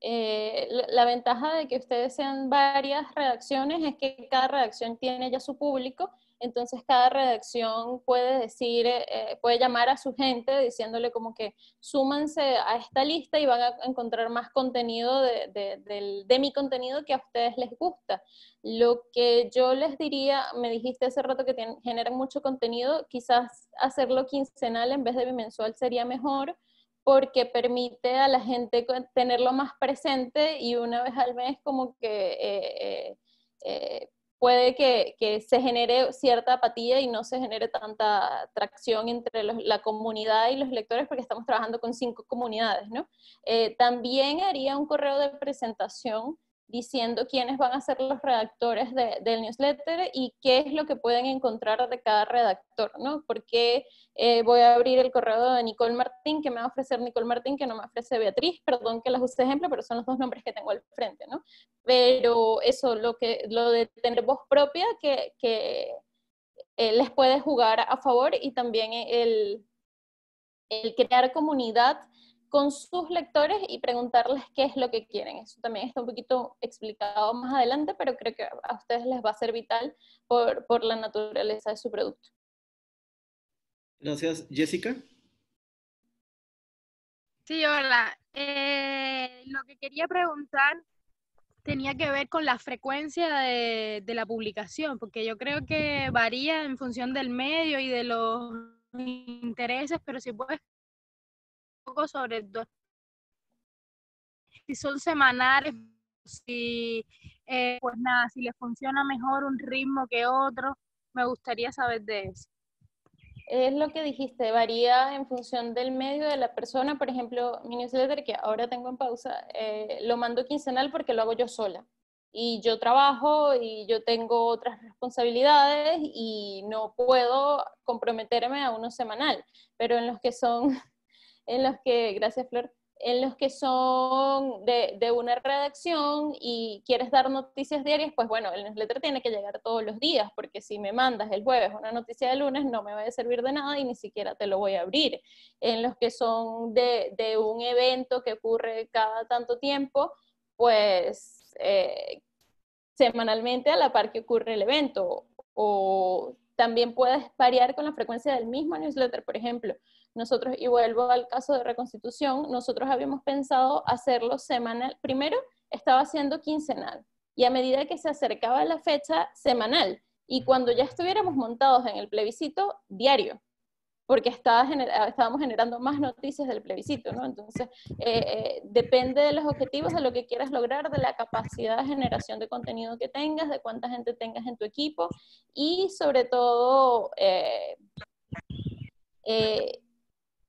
Eh, la, la ventaja de que ustedes sean varias redacciones es que cada redacción tiene ya su público, entonces cada redacción puede decir, eh, puede llamar a su gente diciéndole como que súmanse a esta lista y van a encontrar más contenido de, mi contenido que a ustedes les gusta. Lo que yo les diría, me dijiste hace rato que generan mucho contenido, quizás hacerlo quincenal en vez de bimensual sería mejor porque permite a la gente tenerlo más presente y una vez al mes como que eh, eh, eh, puede que, que se genere cierta apatía y no se genere tanta atracción entre la comunidad y los lectores porque estamos trabajando con cinco comunidades, ¿no? Eh, también haría un correo de presentación diciendo quiénes van a ser los redactores de- del newsletter y qué es lo que pueden encontrar de cada redactor, ¿no? Porque eh, voy a abrir el correo de Nicole Martín, que me va a ofrecer Nicole Martín, que no me ofrece Beatriz, perdón que las use ejemplo, pero son los dos nombres que tengo al frente, ¿no? Pero eso, lo, que, lo de tener voz propia, que, que eh, les puede jugar a favor y también el, el crear comunidad con sus lectores y preguntarles qué es lo que quieren. Eso también está un poquito explicado más adelante, pero creo que a ustedes les va a ser vital por, por la naturaleza de su producto. Gracias. Jessica. Sí, hola. Eh, lo que quería preguntar tenía que ver con la frecuencia de, de la publicación, porque yo creo que varía en función del medio y de los intereses, pero si puedes poco sobre dos, si son semanales, si eh, pues nada, si les funciona mejor un ritmo que otro, me gustaría saber de eso. Es lo que dijiste, varía en función del medio de la persona. Por ejemplo, mi newsletter, que ahora tengo en pausa, eh, lo mando quincenal porque lo hago yo sola. Y yo trabajo y yo tengo otras responsabilidades y no puedo comprometerme a uno semanal. Pero en los que son, en los que, gracias Flor, en los que son de, una redacción y quieres dar noticias diarias, pues bueno, el newsletter tiene que llegar todos los días, porque si me mandas el jueves una noticia de lunes no me va a servir de nada y ni siquiera te lo voy a abrir. En los que son de, de un evento que ocurre cada tanto tiempo, pues eh, semanalmente a la par que ocurre el evento, o también puedes variar con la frecuencia del mismo newsletter. Por ejemplo, nosotros, y vuelvo al caso de reconstitución, nosotros habíamos pensado hacerlo semanal. Primero estaba haciendo quincenal y a medida que se acercaba la fecha, semanal. Y cuando ya estuviéramos montados en el plebiscito, diario porque estaba estábamos generando más noticias del plebiscito, ¿no? Entonces, eh, eh, depende de los objetivos, de lo que quieras lograr, de la capacidad de generación de contenido que tengas, de cuánta gente tengas en tu equipo y sobre todo, eh,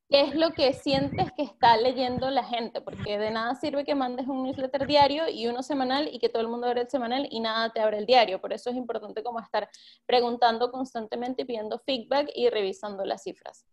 qué es lo que sientes que está leyendo la gente, porque de nada sirve que mandes un newsletter diario y uno semanal y que todo el mundo abra el semanal y nada te abre el diario. Por eso es importante como estar preguntando constantemente, pidiendo feedback y revisando las cifras.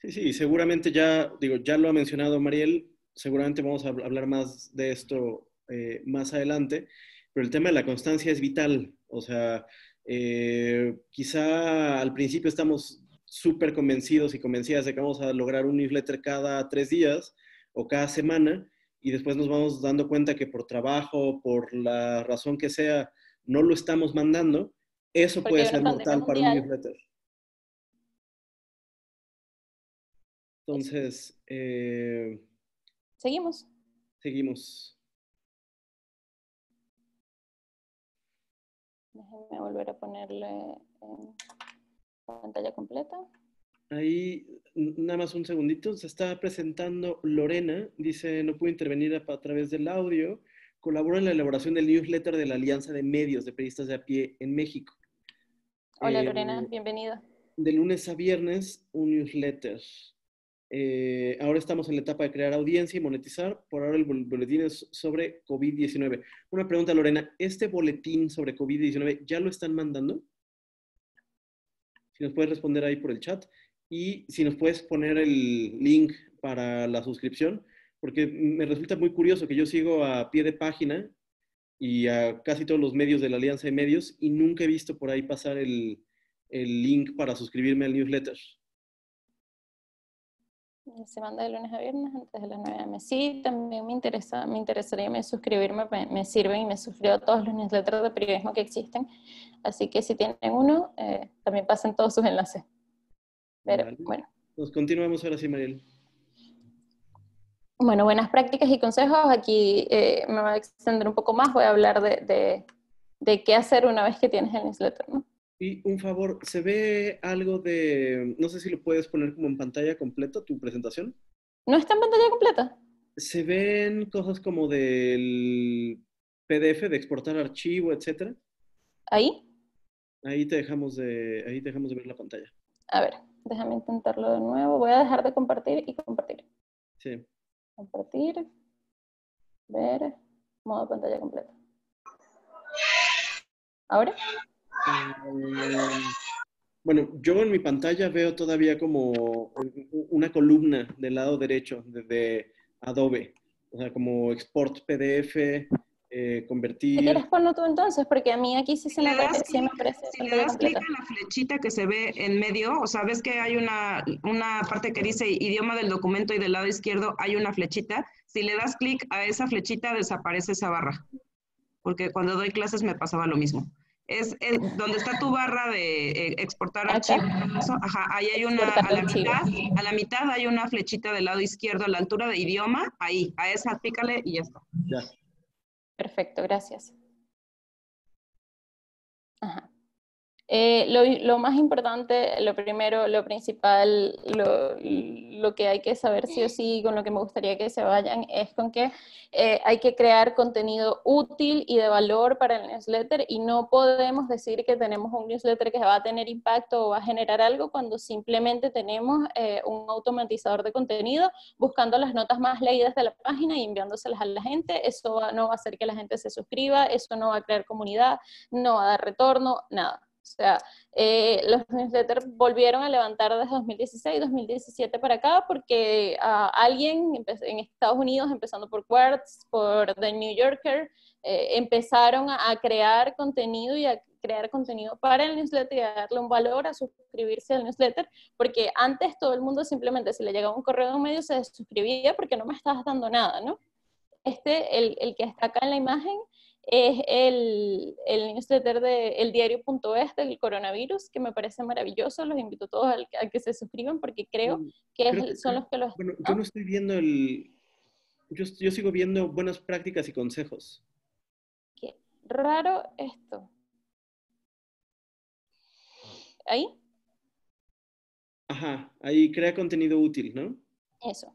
Sí, sí, seguramente ya, digo, ya lo ha mencionado Mariel, seguramente vamos a hablar más de esto eh, más adelante, pero el tema de la constancia es vital. O sea, eh, quizá al principio estamos súper convencidos y convencidas de que vamos a lograr un newsletter cada tres días o cada semana y después nos vamos dando cuenta que por trabajo, por la razón que sea, no lo estamos mandando, eso puede ser mortal para un newsletter. Entonces, eh, seguimos. Seguimos. Déjenme volver a ponerle pantalla completa. Ahí, nada más un segundito, se está presentando Lorena, dice, no pudo intervenir a, través del audio, colabora en la elaboración del newsletter de la Alianza de Medios de Periodistas de a pie en México. Hola Lorena, eh, bienvenida. De lunes a viernes, un newsletter. Eh, ahora estamos en la etapa de crear audiencia y monetizar. Por ahora el boletín es sobre COVID-19. Una pregunta, Lorena. ¿Este boletín sobre COVID-19 ya lo están mandando? Si nos puedes responder ahí por el chat y si nos puedes poner el link para la suscripción, porque me resulta muy curioso que yo sigo a pie de página y a casi todos los medios de la Alianza de Medios y nunca he visto por ahí pasar el, el link para suscribirme al newsletter. Se manda de lunes a viernes antes de las 9 am. Sí, también me interesa, me interesaría me suscribirme, me, sirven y me suscribo todos los newsletters de periodismo que existen. Así que si tienen uno, eh, también pasen todos sus enlaces. Pero bueno. Nos continuamos ahora sí, Mariel. Bueno, buenas prácticas y consejos. Aquí eh, me voy a extender un poco más. Voy a hablar de, de, de qué hacer una vez que tienes el newsletter, ¿no? Y un favor, ¿se ve algo de, no sé si lo puedes poner como en pantalla completa, tu presentación? ¿No está en pantalla completa? ¿Se ven cosas como del PDF, de exportar archivo, etcétera? ¿Ahí? Ahí te dejamos de, ahí te dejamos de ver la pantalla. A ver, déjame intentarlo de nuevo. Voy a dejar de compartir y compartir. Sí. Compartir. Ver. Modo pantalla completa. ¿Ahora? Eh, bueno, yo en mi pantalla veo todavía como una columna del lado derecho de Adobe, o sea, como export PDF, eh, convertir. quieres ponerlo tú entonces? Porque a mí aquí sí se me, aparece, si le das clic en la flechita que se ve en medio, o sea, ves que hay una, una parte que dice idioma del documento y del lado izquierdo hay una flechita. Si le das clic a esa flechita, desaparece esa barra. Porque cuando doy clases me pasaba lo mismo es, donde está tu barra de eh, exportar archivos. Ajá, ahí hay una, a la, mitad, a la mitad hay una flechita del lado izquierdo a la altura de idioma, ahí, a esa pícale y ya está. Ya. Perfecto, gracias. Ajá. Eh, lo, más importante, lo primero, lo principal, lo, que hay que saber sí o sí, con lo que me gustaría que se vayan, es con que eh, hay que crear contenido útil y de valor para el newsletter y no podemos decir que tenemos un newsletter que va a tener impacto o va a generar algo cuando simplemente tenemos eh, un automatizador de contenido buscando las notas más leídas de la página y enviándoselas a la gente. Eso no va a hacer que la gente se suscriba, eso no va a crear comunidad, no va a dar retorno, nada. O sea, eh, los newsletters volvieron a levantar desde 2016, 2017 para acá, porque uh, alguien en Estados Unidos, empezando por Quartz, por The New Yorker, eh, empezaron a, crear contenido y a crear contenido para el newsletter y a darle un valor a suscribirse al newsletter, porque antes todo el mundo simplemente si le llegaba un correo de un medio se suscribía porque no me estabas dando nada, ¿no? Este, el, el que está acá en la imagen, es el, el newsletter de el diario.es del coronavirus, que me parece maravilloso. Los invito a todos a, que se suscriban porque creo que son los que los... Bueno, ¿no? yo no estoy viendo el... Yo, yo sigo viendo buenas prácticas y consejos. Qué raro esto. ¿Ahí? Ajá, ahí crea contenido útil, ¿no? Eso.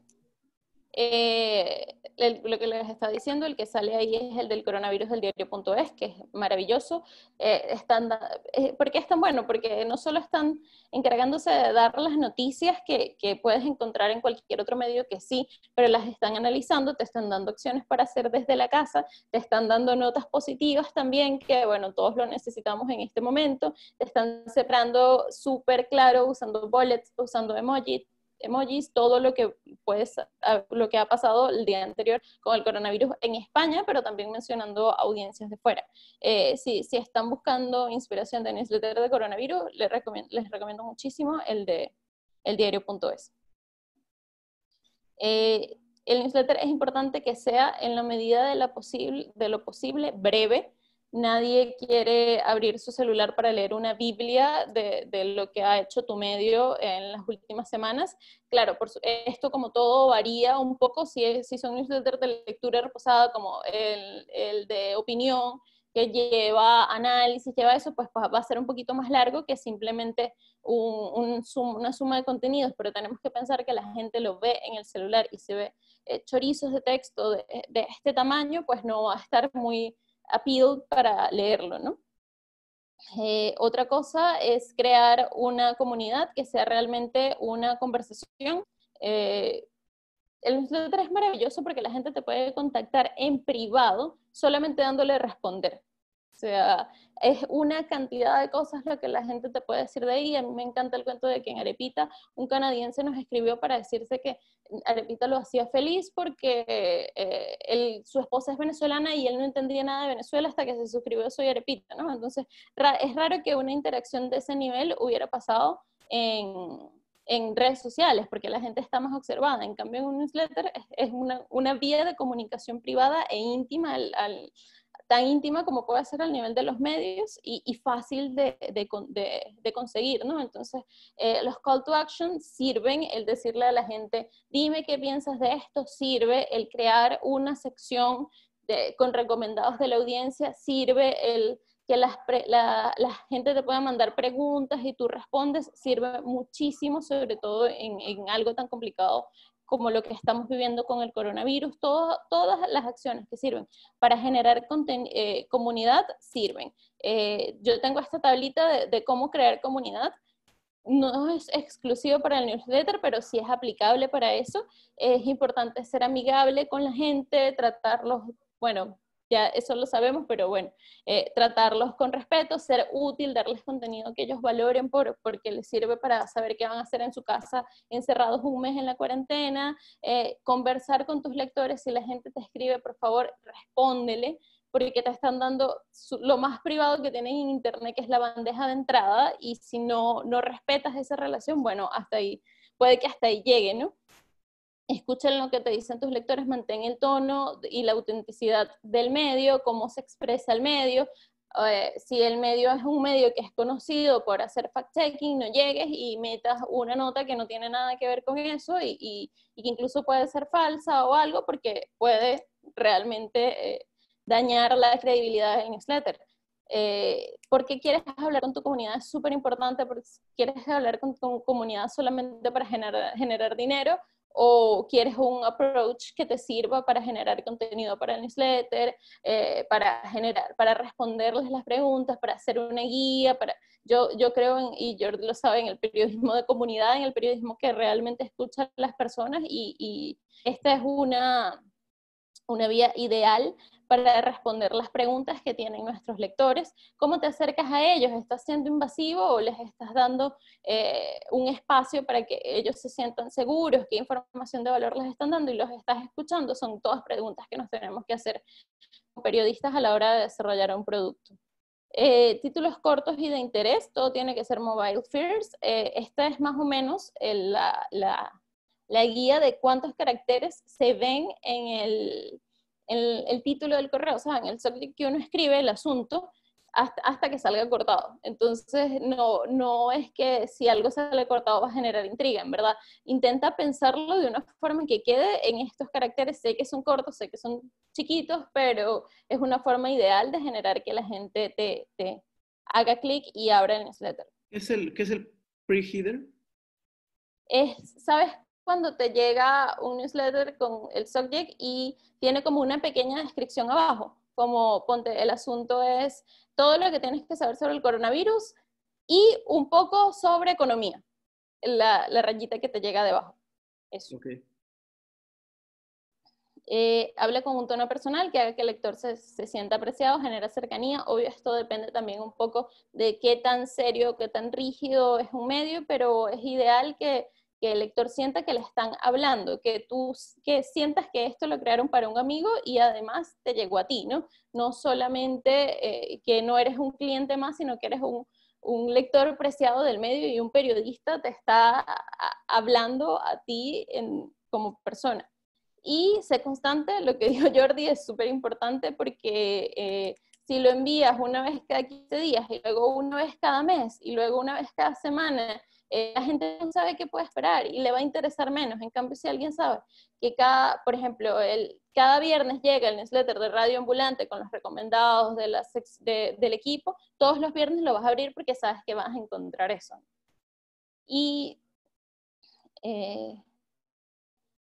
Eh, el- lo que les estaba diciendo, el que sale ahí es el del coronavirus del diario.es, que es maravilloso. Eh, están, eh, ¿Por qué es tan bueno? Porque no solo están encargándose de dar las noticias que, que puedes encontrar en cualquier otro medio que sí, pero las están analizando, te están dando opciones para hacer desde la casa, te están dando notas positivas también, que bueno, todos lo necesitamos en este momento, te están cerrando súper claro usando bullets, usando emojis, emojis, todo lo que puedes, a- lo que ha pasado el día anterior con el coronavirus en España, pero también mencionando audiencias de fuera. Eh, si, si están buscando inspiración de newsletter de coronavirus, les recomiendo, les recomiendo muchísimo el de el diario.es. Eh, el newsletter es importante que sea en la medida de, la posible, de lo posible breve. Nadie quiere abrir su celular para leer una Biblia de, de lo que ha hecho tu medio en las últimas semanas. Claro, por su- esto como todo varía un poco, si, es- si son newsletters de lectura reposada como el, el de opinión, que lleva análisis, lleva eso, pues va va a ser un poquito más largo que simplemente una suma de contenidos, pero tenemos que pensar que la gente lo ve en el celular y se ve eh, chorizos de texto de este tamaño, pues no va a estar muy appeal para leerlo, ¿no? Eh, otra cosa es crear una comunidad que sea realmente una conversación. Eh, el newsletter es maravilloso porque la gente te puede contactar en privado solamente dándole responder. O sea, es una cantidad de cosas lo que la gente te puede decir de ahí. A mí me encanta el cuento de que en Arepita un canadiense nos escribió para decirse que Arepita lo hacía feliz porque eh, su esposa es venezolana y él no entendía nada de Venezuela hasta que se suscribió Soy Arepita, ¿no? Entonces, es raro que una interacción de ese nivel hubiera pasado en, en redes sociales, porque la gente está más observada. En cambio, en un newsletter es, una, una vía de comunicación privada e íntima, al- tan íntima como puede ser al nivel de los medios y, y fácil de, de con- de- de conseguir, ¿no? Entonces, eh, los call to action sirven, el decirle a la gente, dime qué piensas de esto, sirve el crear una sección con recomendados de la audiencia, sirve el que las pre- la, gente te pueda mandar preguntas y tú respondes, sirve muchísimo, sobre todo en algo tan complicado como lo que estamos viviendo con el coronavirus, todo- todas las acciones que sirven para generar eh, comunidad sirven. Eh, yo tengo esta tablita de, de cómo crear comunidad. No es exclusivo para el newsletter, pero sí es aplicable para eso. Es importante ser amigable con la gente, tratarlos, bueno, ya eso lo sabemos, pero bueno, eh, tratarlos con respeto, ser útil, darles contenido que ellos valoren por, porque les sirve para saber qué van a hacer en su casa encerrados un mes en la cuarentena, eh, conversar con tus lectores, si la gente te escribe, por favor, respóndele, porque te están dando su- lo más privado que tienen en internet, que es la bandeja de entrada, y si no, no respetas esa relación, bueno, hasta ahí, puede que hasta ahí llegue, ¿no? Escuchen lo que te dicen tus lectores, mantén el tono y la autenticidad del medio, cómo se expresa el medio. Eh, si el medio es un medio que es conocido por hacer fact-checking, no llegues y metas una nota que no tiene nada que ver con eso y, y- y que incluso puede ser falsa o algo porque puede realmente eh, dañar la credibilidad del newsletter. Eh, ¿Por qué quieres hablar con tu comunidad? Es súper importante porque quieres hablar con tu comunidad solamente para generar, generar dinero o quieres un approach que te sirva para generar contenido para el newsletter, eh, para generar, para responderles las preguntas, para hacer una guía, para yo, yo creo en, y Jordi lo sabe, en el periodismo de comunidad, en el periodismo que realmente escucha a las personas y, y esta es una, una vía ideal para responder las preguntas que tienen nuestros lectores. ¿Cómo te acercas a ellos? ¿Estás siendo invasivo o les estás dando eh, un espacio para que ellos se sientan seguros? ¿Qué información de valor les están dando y los estás escuchando? Son todas preguntas que nos tenemos que hacer como periodistas a la hora de desarrollar un producto. Eh, títulos cortos y de interés, todo tiene que ser mobile first. Eh, esta es más o menos la- la guía de cuántos caracteres se ven en el, el, el título del correo, ¿saben? El subject que uno escribe, el asunto, hasta, hasta, que salga cortado. Entonces, no, no es que si algo sale cortado va a generar intriga, en verdad. Intenta pensarlo de una forma que quede en estos caracteres. Sé que son cortos, sé que son chiquitos, pero es una forma ideal de generar que la gente te, te haga clic y abra el newsletter. ¿Qué es el, qué es el preheader? Es, ¿sabes? Cuando te llega un newsletter con el subject y tiene como una pequeña descripción abajo, como ponte, el asunto es todo lo que tienes que saber sobre el coronavirus y un poco sobre economía, la, la rayita que te llega debajo. Eso. Okay. Eh, hable con un tono personal que haga que el lector se, se, sienta apreciado, genera cercanía. Obvio, esto depende también un poco de qué tan serio, qué tan rígido es un medio, pero es ideal que, que el lector sienta que le están hablando, que tú que sientas que esto lo crearon para un amigo y además te llegó a ti, ¿no? No solamente eh, que no eres un cliente más, sino que eres un, un lector preciado del medio y un periodista te está hablando a ti en, como persona. Y sé constante, lo que [laughs] dijo Jordi es súper importante porque eh, si lo envías una vez cada 15 días y luego una vez cada mes y luego una vez cada semana, eh, la gente no sabe qué puede esperar y le va a interesar menos. En cambio, si alguien sabe que cada, por ejemplo, el, cada viernes llega el newsletter de Radio Ambulante con los recomendados de la de, del equipo, todos los viernes lo vas a abrir porque sabes que vas a encontrar eso. Y eh,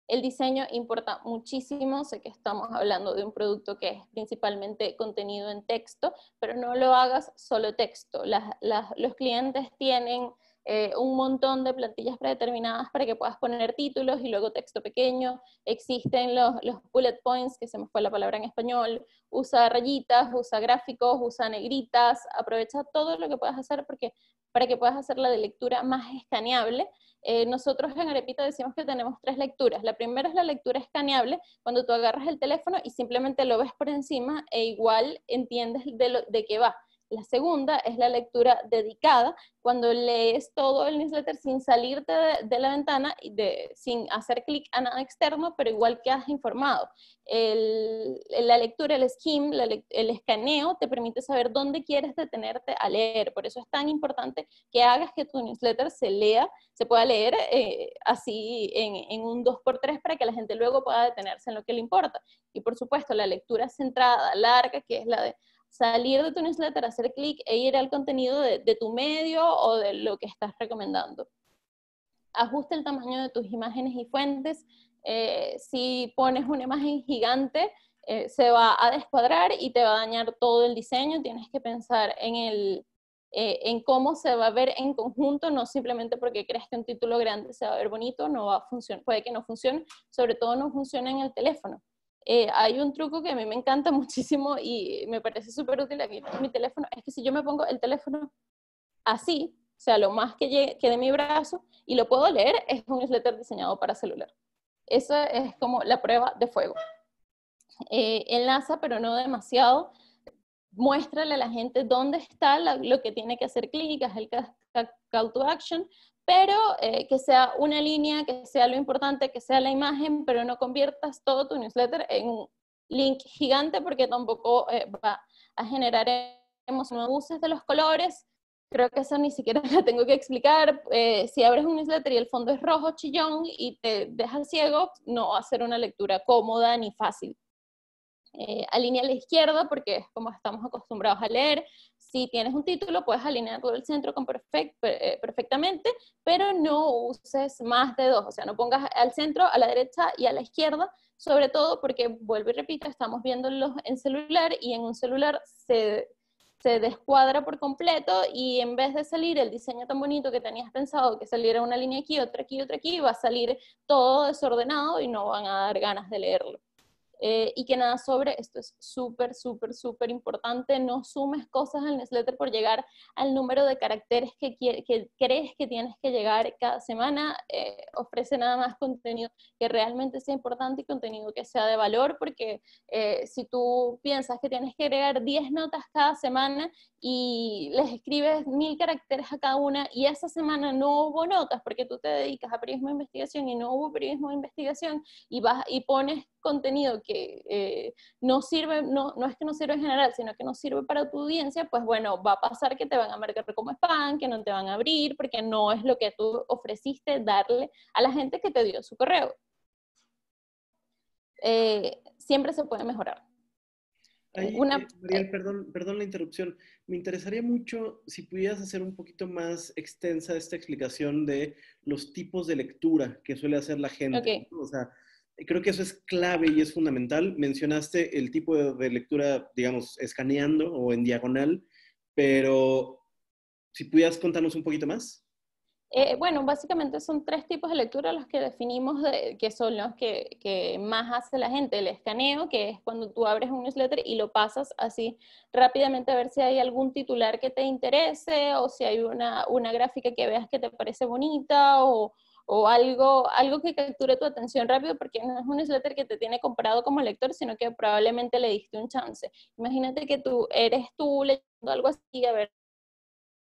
el diseño importa muchísimo, sé que estamos hablando de un producto que es principalmente contenido en texto, pero no lo hagas solo texto. Las, las, los clientes tienen eh, un montón de plantillas predeterminadas para que puedas poner títulos y luego texto pequeño. Existen los, los bullet points, que se me fue la palabra en español. Usa rayitas, usa gráficos, usa negritas, aprovecha todo lo que puedas hacer porque, para que puedas hacer la de lectura más escaneable eh, nosotros en Arepita decimos que tenemos tres lecturas. La primera es la lectura escaneable, cuando tú agarras el teléfono y simplemente lo ves por encima e igual entiendes de, lo, de qué va. La segunda es la lectura dedicada, cuando lees todo el newsletter sin salirte de, la ventana, de, sin hacer clic a nada externo, pero igual quedas informado. El, la lectura, el skim, el escaneo, te permite saber dónde quieres detenerte a leer. Por eso es tan importante que hagas que tu newsletter se lea, se pueda leer eh, así en, en un 2x3 para que la gente luego pueda detenerse en lo que le importa. Y por supuesto, la lectura centrada, larga, que es la de salir de tu newsletter, hacer clic e ir al contenido de, tu medio o de lo que estás recomendando. Ajusta el tamaño de tus imágenes y fuentes. Eh, si pones una imagen gigante, eh, se va a descuadrar y te va a dañar todo el diseño. Tienes que pensar en, el, eh, en cómo se va a ver en conjunto, no simplemente porque crees que un título grande se va a ver bonito, no va a funcionar, puede que no funcione, sobre todo no funciona en el teléfono. Eh, hay un truco que a mí me encanta [laughs] muchísimo y me parece súper útil aquí en mi teléfono, es que si yo me pongo el teléfono así, o sea, lo más que llegue, que de mi brazo, y lo puedo leer, es un newsletter diseñado para celular. Esa es como la prueba de fuego. Eh, enlaza, pero no demasiado. Muéstrale a la gente dónde está la, lo que tiene que hacer clic, es el call to action, pero eh, que sea una línea, que sea lo importante, que sea la imagen, pero no conviertas todo tu newsletter en un link gigante porque tampoco eh, va a generar emociones. No uses de los colores, creo que eso ni siquiera [laughs] la tengo que explicar. Eh, si abres un newsletter y el fondo es rojo chillón y te deja ciego, no va a ser una lectura cómoda ni fácil. Eh, alinea a la izquierda porque es como estamos acostumbrados a leer. Si tienes un título, puedes alinear todo el centro con perfect, eh, perfectamente, pero no uses más de dos, o sea, no pongas al centro, a la derecha y a la izquierda, sobre todo porque, vuelvo y repito, estamos viéndolos en celular y en un celular se, se descuadra por completo y en vez de salir el diseño tan bonito que tenías pensado que saliera una línea aquí, otra aquí, otra aquí, va a salir todo desordenado y no van a dar ganas de leerlo. Eh, y que nada sobre, esto es súper, súper, súper importante, no sumes cosas al newsletter por llegar al número de caracteres que, que crees que tienes que llegar cada semana, eh, ofrece nada más contenido que realmente sea importante y contenido que sea de valor, porque eh, si tú piensas que tienes que agregar 10 notas cada semana y les escribes mil caracteres a cada una y esa semana no hubo notas porque tú te dedicas a periodismo de investigación y no hubo periodismo de investigación y vas y pones contenido que que eh, no sirve, no, no es que no sirve en general, sino que no sirve para tu audiencia, pues bueno, va a pasar que te van a marcar como spam, que no te van a abrir, porque no es lo que tú ofreciste darle a la gente que te dio su correo. Eh, siempre se puede mejorar. Ahí, Una- eh, Mariel, perdón, perdón la interrupción. Me interesaría mucho si pudieras hacer un poquito más extensa esta explicación de los tipos de lectura que suele hacer la gente. Ok. ¿no? O sea, creo que eso es clave y es fundamental. Mencionaste el tipo de, de lectura, digamos, escaneando o en diagonal, pero si pudieras contarnos un poquito más. Eh, bueno, básicamente son tres tipos de lectura los que definimos de- que son los que, que más hace la gente. El escaneo, que es cuando tú abres un newsletter y lo pasas así rápidamente a ver si hay algún titular que te interese o si hay una, una gráfica que veas que te parece bonita o, o algo, algo que capture tu atención rápido porque no es un newsletter que te tiene comprado como lector, sino que probablemente le diste un chance. Imagínate que tú eres tú leyendo algo así, a ver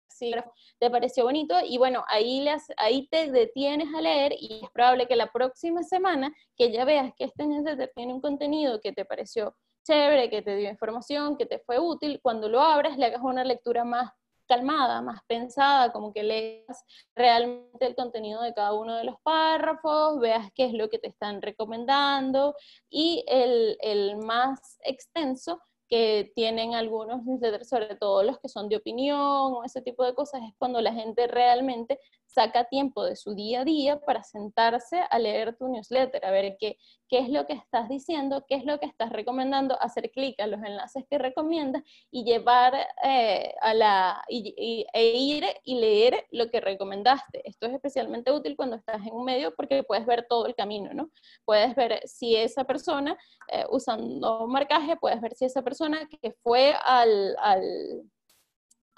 si te pareció bonito y bueno, ahí, hace- ahí te detienes a leer y es probable que la próxima semana que ya veas que este newsletter tiene un contenido que te pareció chévere, que te dio información, que te fue útil, cuando lo abras le hagas una lectura más calmada, más pensada, como que leas realmente el contenido de cada uno de los párrafos, veas qué es lo que te están recomendando y el, el más extenso que tienen algunos newsletters, sobre todo los que son de opinión o ese tipo de cosas, es cuando la gente realmente saca tiempo de su día a día para sentarse a leer tu newsletter, a ver qué, qué es lo que estás diciendo, qué es lo que estás recomendando, hacer clic a los enlaces que recomiendas y llevar eh, a la, y, e ir y leer lo que recomendaste. Esto es especialmente útil cuando estás en un medio porque puedes ver todo el camino, ¿no? Puedes ver si esa persona, eh, usando marcaje, puedes ver si esa persona que fue al, al-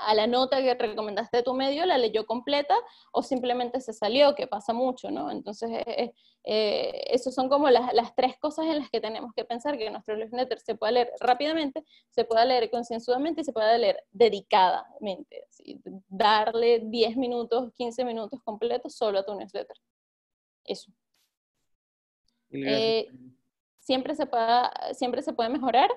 a la nota que recomendaste de tu medio, la leyó completa o simplemente se salió, que pasa mucho, ¿no? Entonces, eh, eh, eh, esas son como las, las tres cosas en las que tenemos que pensar, que nuestro newsletter se pueda leer rápidamente, se pueda leer concienzudamente y se pueda leer dedicadamente. así, darle 10 minutos, 15 minutos completos solo a tu newsletter. Eso. Eh, siempre, se pueda, siempre se puede mejorar,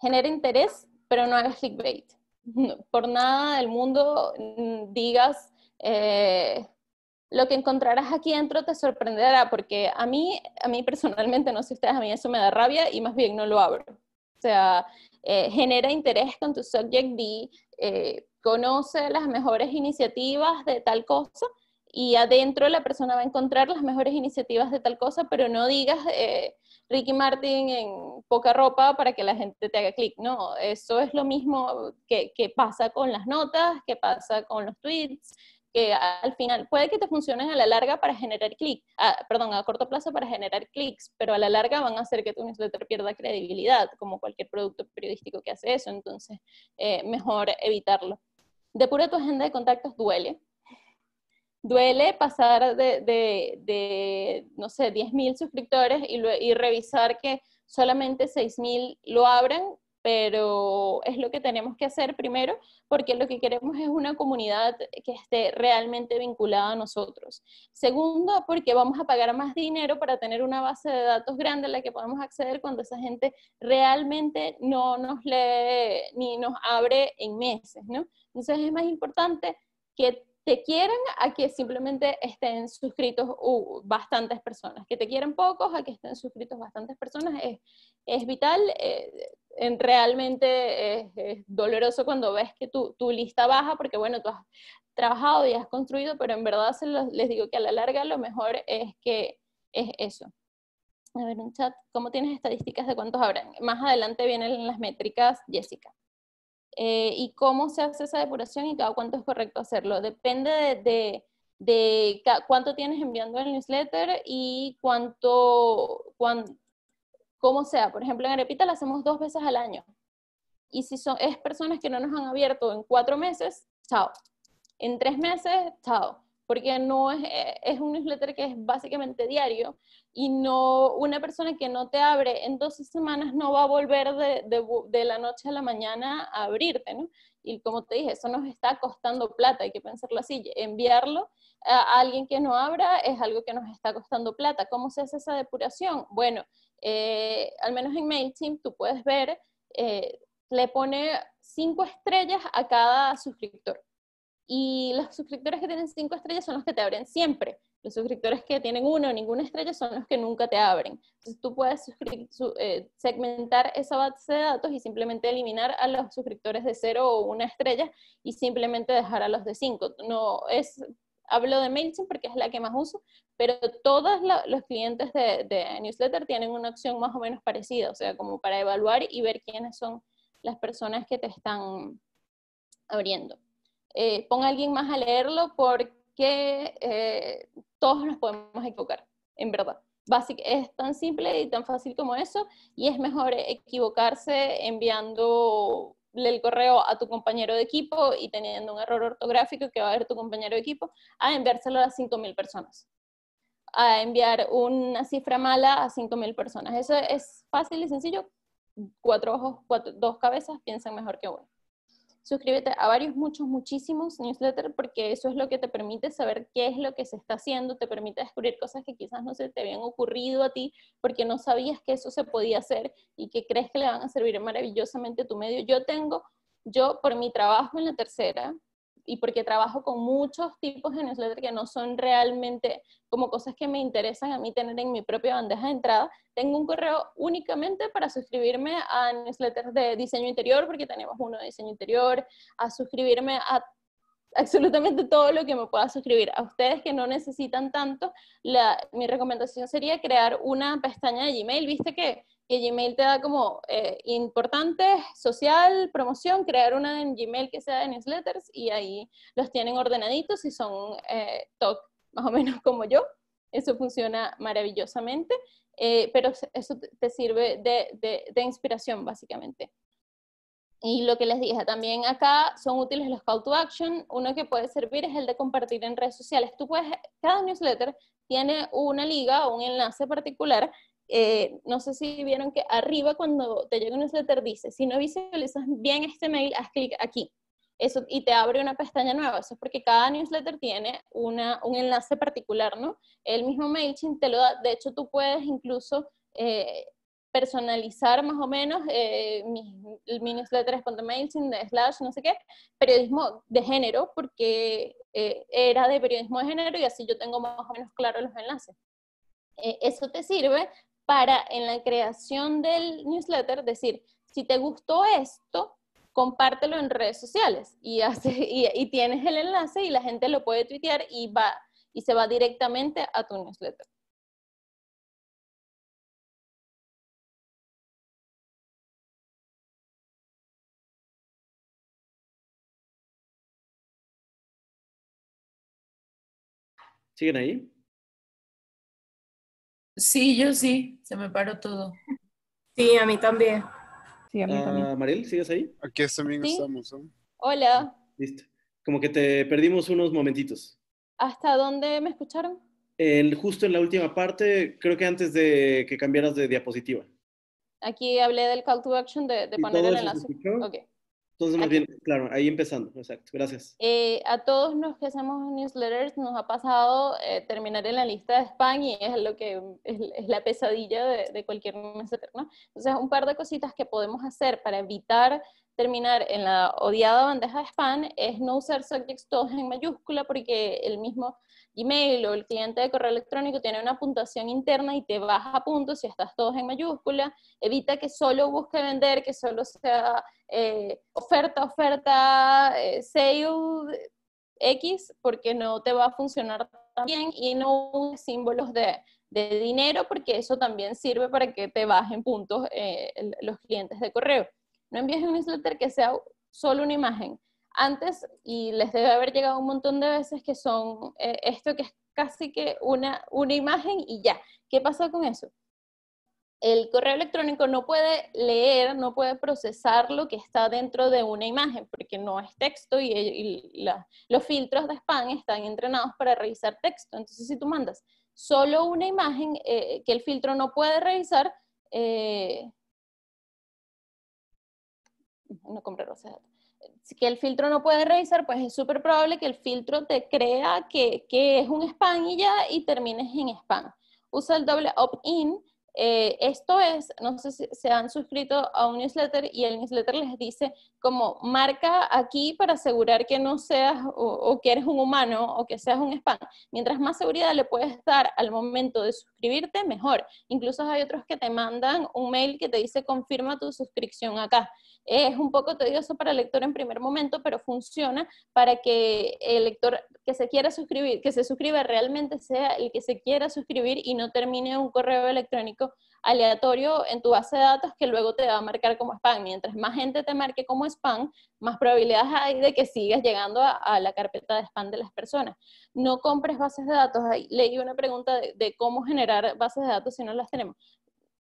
genera interés, pero no hagas clickbait. [laughs] Por nada del mundo mm, digas eh, lo que encontrarás aquí dentro te sorprenderá, porque a mí, a mí personalmente, no sé ustedes, a mí eso me da rabia y más bien no lo abro. O sea, eh, genera interés con tu subject D, eh, conoce las mejores iniciativas de tal cosa y adentro la persona va a encontrar las mejores iniciativas de tal cosa, pero no digas eh, Ricky Martin en poca ropa para que la gente te haga clic. No, eso es lo mismo que, que pasa con las notas, que pasa con los tweets, que al final puede que te funcionen a la larga para generar clic, ah, perdón, a corto plazo para generar clics, pero a la larga van a hacer que tu newsletter pierda credibilidad, como cualquier producto periodístico que hace eso, entonces eh, mejor evitarlo. Depura tu agenda de contactos, duele. Duele pasar de, de, de no sé, 10.000 suscriptores y, lue- y revisar que solamente 6.000 lo abran, pero es lo que tenemos que hacer primero, porque lo que queremos es una comunidad que esté realmente vinculada a nosotros. Segundo, porque vamos a pagar más dinero para tener una base de datos grande a la que podemos acceder cuando esa gente realmente no nos lee ni nos abre en meses, ¿no? Entonces es más importante que te quieran a que simplemente estén suscritos uh, bastantes personas. Que te quieran pocos a que estén suscritos bastantes personas es, es vital. eh, en- realmente es, es doloroso cuando ves que tu, tu lista baja, porque bueno, tú has trabajado y has construido, pero en verdad se los- les digo que a la larga lo mejor es que es eso. A ver, un chat, ¿cómo tienes estadísticas de cuántos habrán? Más adelante vienen las métricas, Jessica. Eh, y cómo se hace esa depuración y cada cuánto es correcto hacerlo. Depende de, de, cuánto tienes enviando el newsletter y cuánto, cuán- cómo sea. Por ejemplo, en Arepita la hacemos dos veces al año. Y si son, es personas que no nos han abierto en cuatro meses, chao. En tres meses, chao. Porque no es, eh, es un newsletter que es básicamente diario y no una persona que no te abre en 12 semanas no va a volver de, de de la noche a la mañana a abrirte, ¿no? Y como te dije, eso nos está costando plata, hay que pensarlo así, enviarlo a alguien que no abra es algo que nos está costando plata. ¿Cómo se hace esa depuración? Bueno, eh, al menos en MailChimp tú puedes ver, eh, le pone cinco estrellas a cada suscriptor. Y los suscriptores que tienen cinco estrellas son los que te abren siempre. Los suscriptores que tienen uno o ninguna estrella son los que nunca te abren. Entonces tú puedes eh, segmentar esa base de datos y simplemente eliminar a los suscriptores de cero o una estrella y simplemente dejar a los de cinco. No es hablo de MailChimp porque es la que más uso, pero todos los clientes de, de, newsletter tienen una opción más o menos parecida, o sea, como para evaluar y ver quiénes son las personas que te están abriendo. Eh, pon a alguien más a leerlo porque eh, todos nos podemos equivocar, en verdad. Basic, es tan simple y tan fácil como eso, y es mejor equivocarse enviando el correo a tu compañero de equipo y teniendo un error ortográfico que va a ver tu compañero de equipo, a enviárselo a 5.000 personas. A enviar una cifra mala a 5.000 personas. Eso es fácil y sencillo. Cuatro ojos, dos cabezas piensan mejor que uno suscríbete a varios, muchos, muchísimos newsletters porque eso es lo que te permite saber qué es lo que se está haciendo, te permite descubrir cosas que quizás no se te habían ocurrido a ti porque no sabías que eso se podía hacer y que crees que le van a servir maravillosamente a tu medio. Yo tengo, yo por mi trabajo en la tercera, y porque trabajo con muchos tipos de newsletter que no son realmente como cosas que me interesan a mí tener en mi propia bandeja de entrada, tengo un correo únicamente para suscribirme a newsletters de diseño interior, porque tenemos uno de diseño interior, a suscribirme a absolutamente todo lo que me pueda suscribir. A ustedes que no necesitan tanto, la, mi recomendación sería crear una pestaña de Gmail. Viste que que Gmail te da como eh, importante, social, promoción, crear una en Gmail que sea de newsletters y ahí los tienen ordenaditos y son eh, talk más o menos como yo. Eso funciona maravillosamente, eh, pero eso te sirve de, de, inspiración básicamente. Y lo que les dije, también acá son útiles los call to action. Uno que puede servir es el de compartir en redes sociales. Tú puedes, cada newsletter tiene una liga o un enlace particular eh, no sé si vieron que arriba cuando te llega un newsletter dice, si no visualizas bien este mail, haz clic aquí. Eso, y te abre una pestaña nueva. Eso es porque cada newsletter tiene una, un enlace particular, ¿no? El mismo MailChimp te lo da. De hecho, tú puedes incluso eh, personalizar más o menos eh, mi, mi, newsletter es MailChimp, de slash, no sé qué, periodismo de género, porque era de periodismo de género y así yo tengo más o menos claro los enlaces. eso te sirve para en la creación del newsletter decir, si te gustó esto, compártelo en redes sociales y, hace, [laughs] y, tienes el enlace y la gente lo puede tuitear y, va, y se va directamente a tu newsletter. ¿Siguen ahí? Sí, yo sí, se me paró todo. Sí, a mí también. Sí, a mí también. Ah, Mariel, ¿sigues ahí? Aquí también estamos. Hola. Listo. Como que te perdimos unos momentitos. ¿Hasta dónde me escucharon? justo en la última parte, creo que antes de que cambiaras de diapositiva. Aquí hablé del call to action de, poner el enlace. Okay. Entonces, más bien, claro, ahí empezando, exacto, gracias. Eh, a todos los que hacemos newsletters nos ha pasado eh, terminar en la lista de spam y es lo que es, la pesadilla de, de, cualquier newsletter, ¿no? Entonces, un par de cositas que podemos hacer para evitar terminar en la odiada bandeja de spam es no usar subjects todos en mayúscula porque el mismo Gmail o el cliente de correo electrónico tiene una puntuación interna y te baja puntos si estás todos en mayúscula. Evita que solo busque vender, que solo sea eh, oferta, oferta, eh, sale X, porque no te va a funcionar tan bien y no uses símbolos de, de, dinero, porque eso también sirve para que te bajen puntos eh, los clientes de correo. No envíes un newsletter que sea solo una imagen antes, y les debe haber llegado un montón de veces, que son eh, esto que es casi que una, una imagen y ya. ¿Qué pasa con eso? El correo electrónico no puede leer, no puede procesar lo que está dentro de una imagen, porque no es texto y, los filtros de spam están entrenados para revisar texto. Entonces, si tú mandas solo una imagen eh, que el filtro no puede revisar, eh, no compré que el filtro no puede revisar, pues es súper probable que el filtro te crea que, que es un spam y ya y termines en spam. Usa el doble opt-in eh, esto es, no sé si se han suscrito a un newsletter y el newsletter les dice como marca aquí para asegurar que no seas o, que eres un humano o que seas un spam. Mientras más seguridad le puedes dar al momento de suscribirte, mejor. Incluso hay otros que te mandan un mail que te dice confirma tu suscripción acá. Es un poco tedioso para el lector en primer momento, pero funciona para que el lector que se quiera suscribir, que se suscriba realmente sea el que se quiera suscribir y no termine un correo electrónico aleatorio en tu base de datos que luego te va a marcar como spam. Mientras más gente te marque como spam, más probabilidades hay de que sigas llegando a, la carpeta de spam de las personas. No compres bases de datos. Leí una pregunta de cómo generar bases de datos si no las tenemos.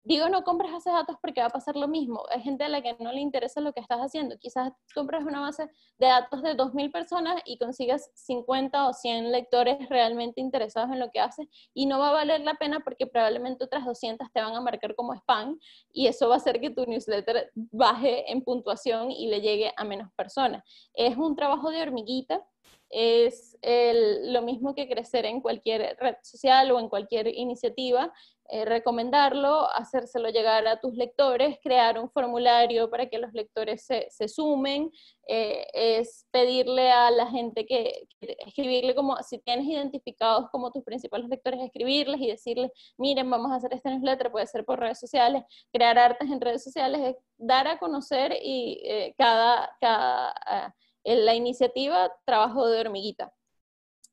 Digo, no compres bases datos porque va a pasar lo mismo. Hay gente a la que no le interesa lo que estás haciendo. Quizás compres una base de datos de 2.000 personas y consigas 50 o 100 lectores realmente interesados en lo que haces y no va a valer la pena porque probablemente otras 200 te van a marcar como spam y eso va a hacer que tu newsletter baje en puntuación y le llegue a menos personas. Es un trabajo de hormiguita es lo mismo que crecer en cualquier red social o en cualquier iniciativa, eh, recomendarlo, hacérselo llegar a tus lectores, crear un formulario para que los lectores se, sumen, eh, es pedirle a la gente que, escribirle como, si tienes identificados como tus principales lectores, escribirles y decirles, miren, vamos a hacer este newsletter, puede ser por redes sociales, crear artes en redes sociales, dar a conocer y eh, cada... cada ah, la iniciativa Trabajo de Hormiguita.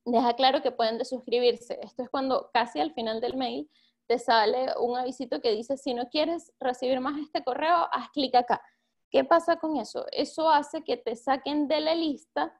Deja claro que pueden desuscribirse. Esto es cuando casi al final del mail te sale un avisito que dice, si no quieres recibir más este correo, haz clic acá. ¿Qué pasa con eso? Eso hace que te saquen de la lista,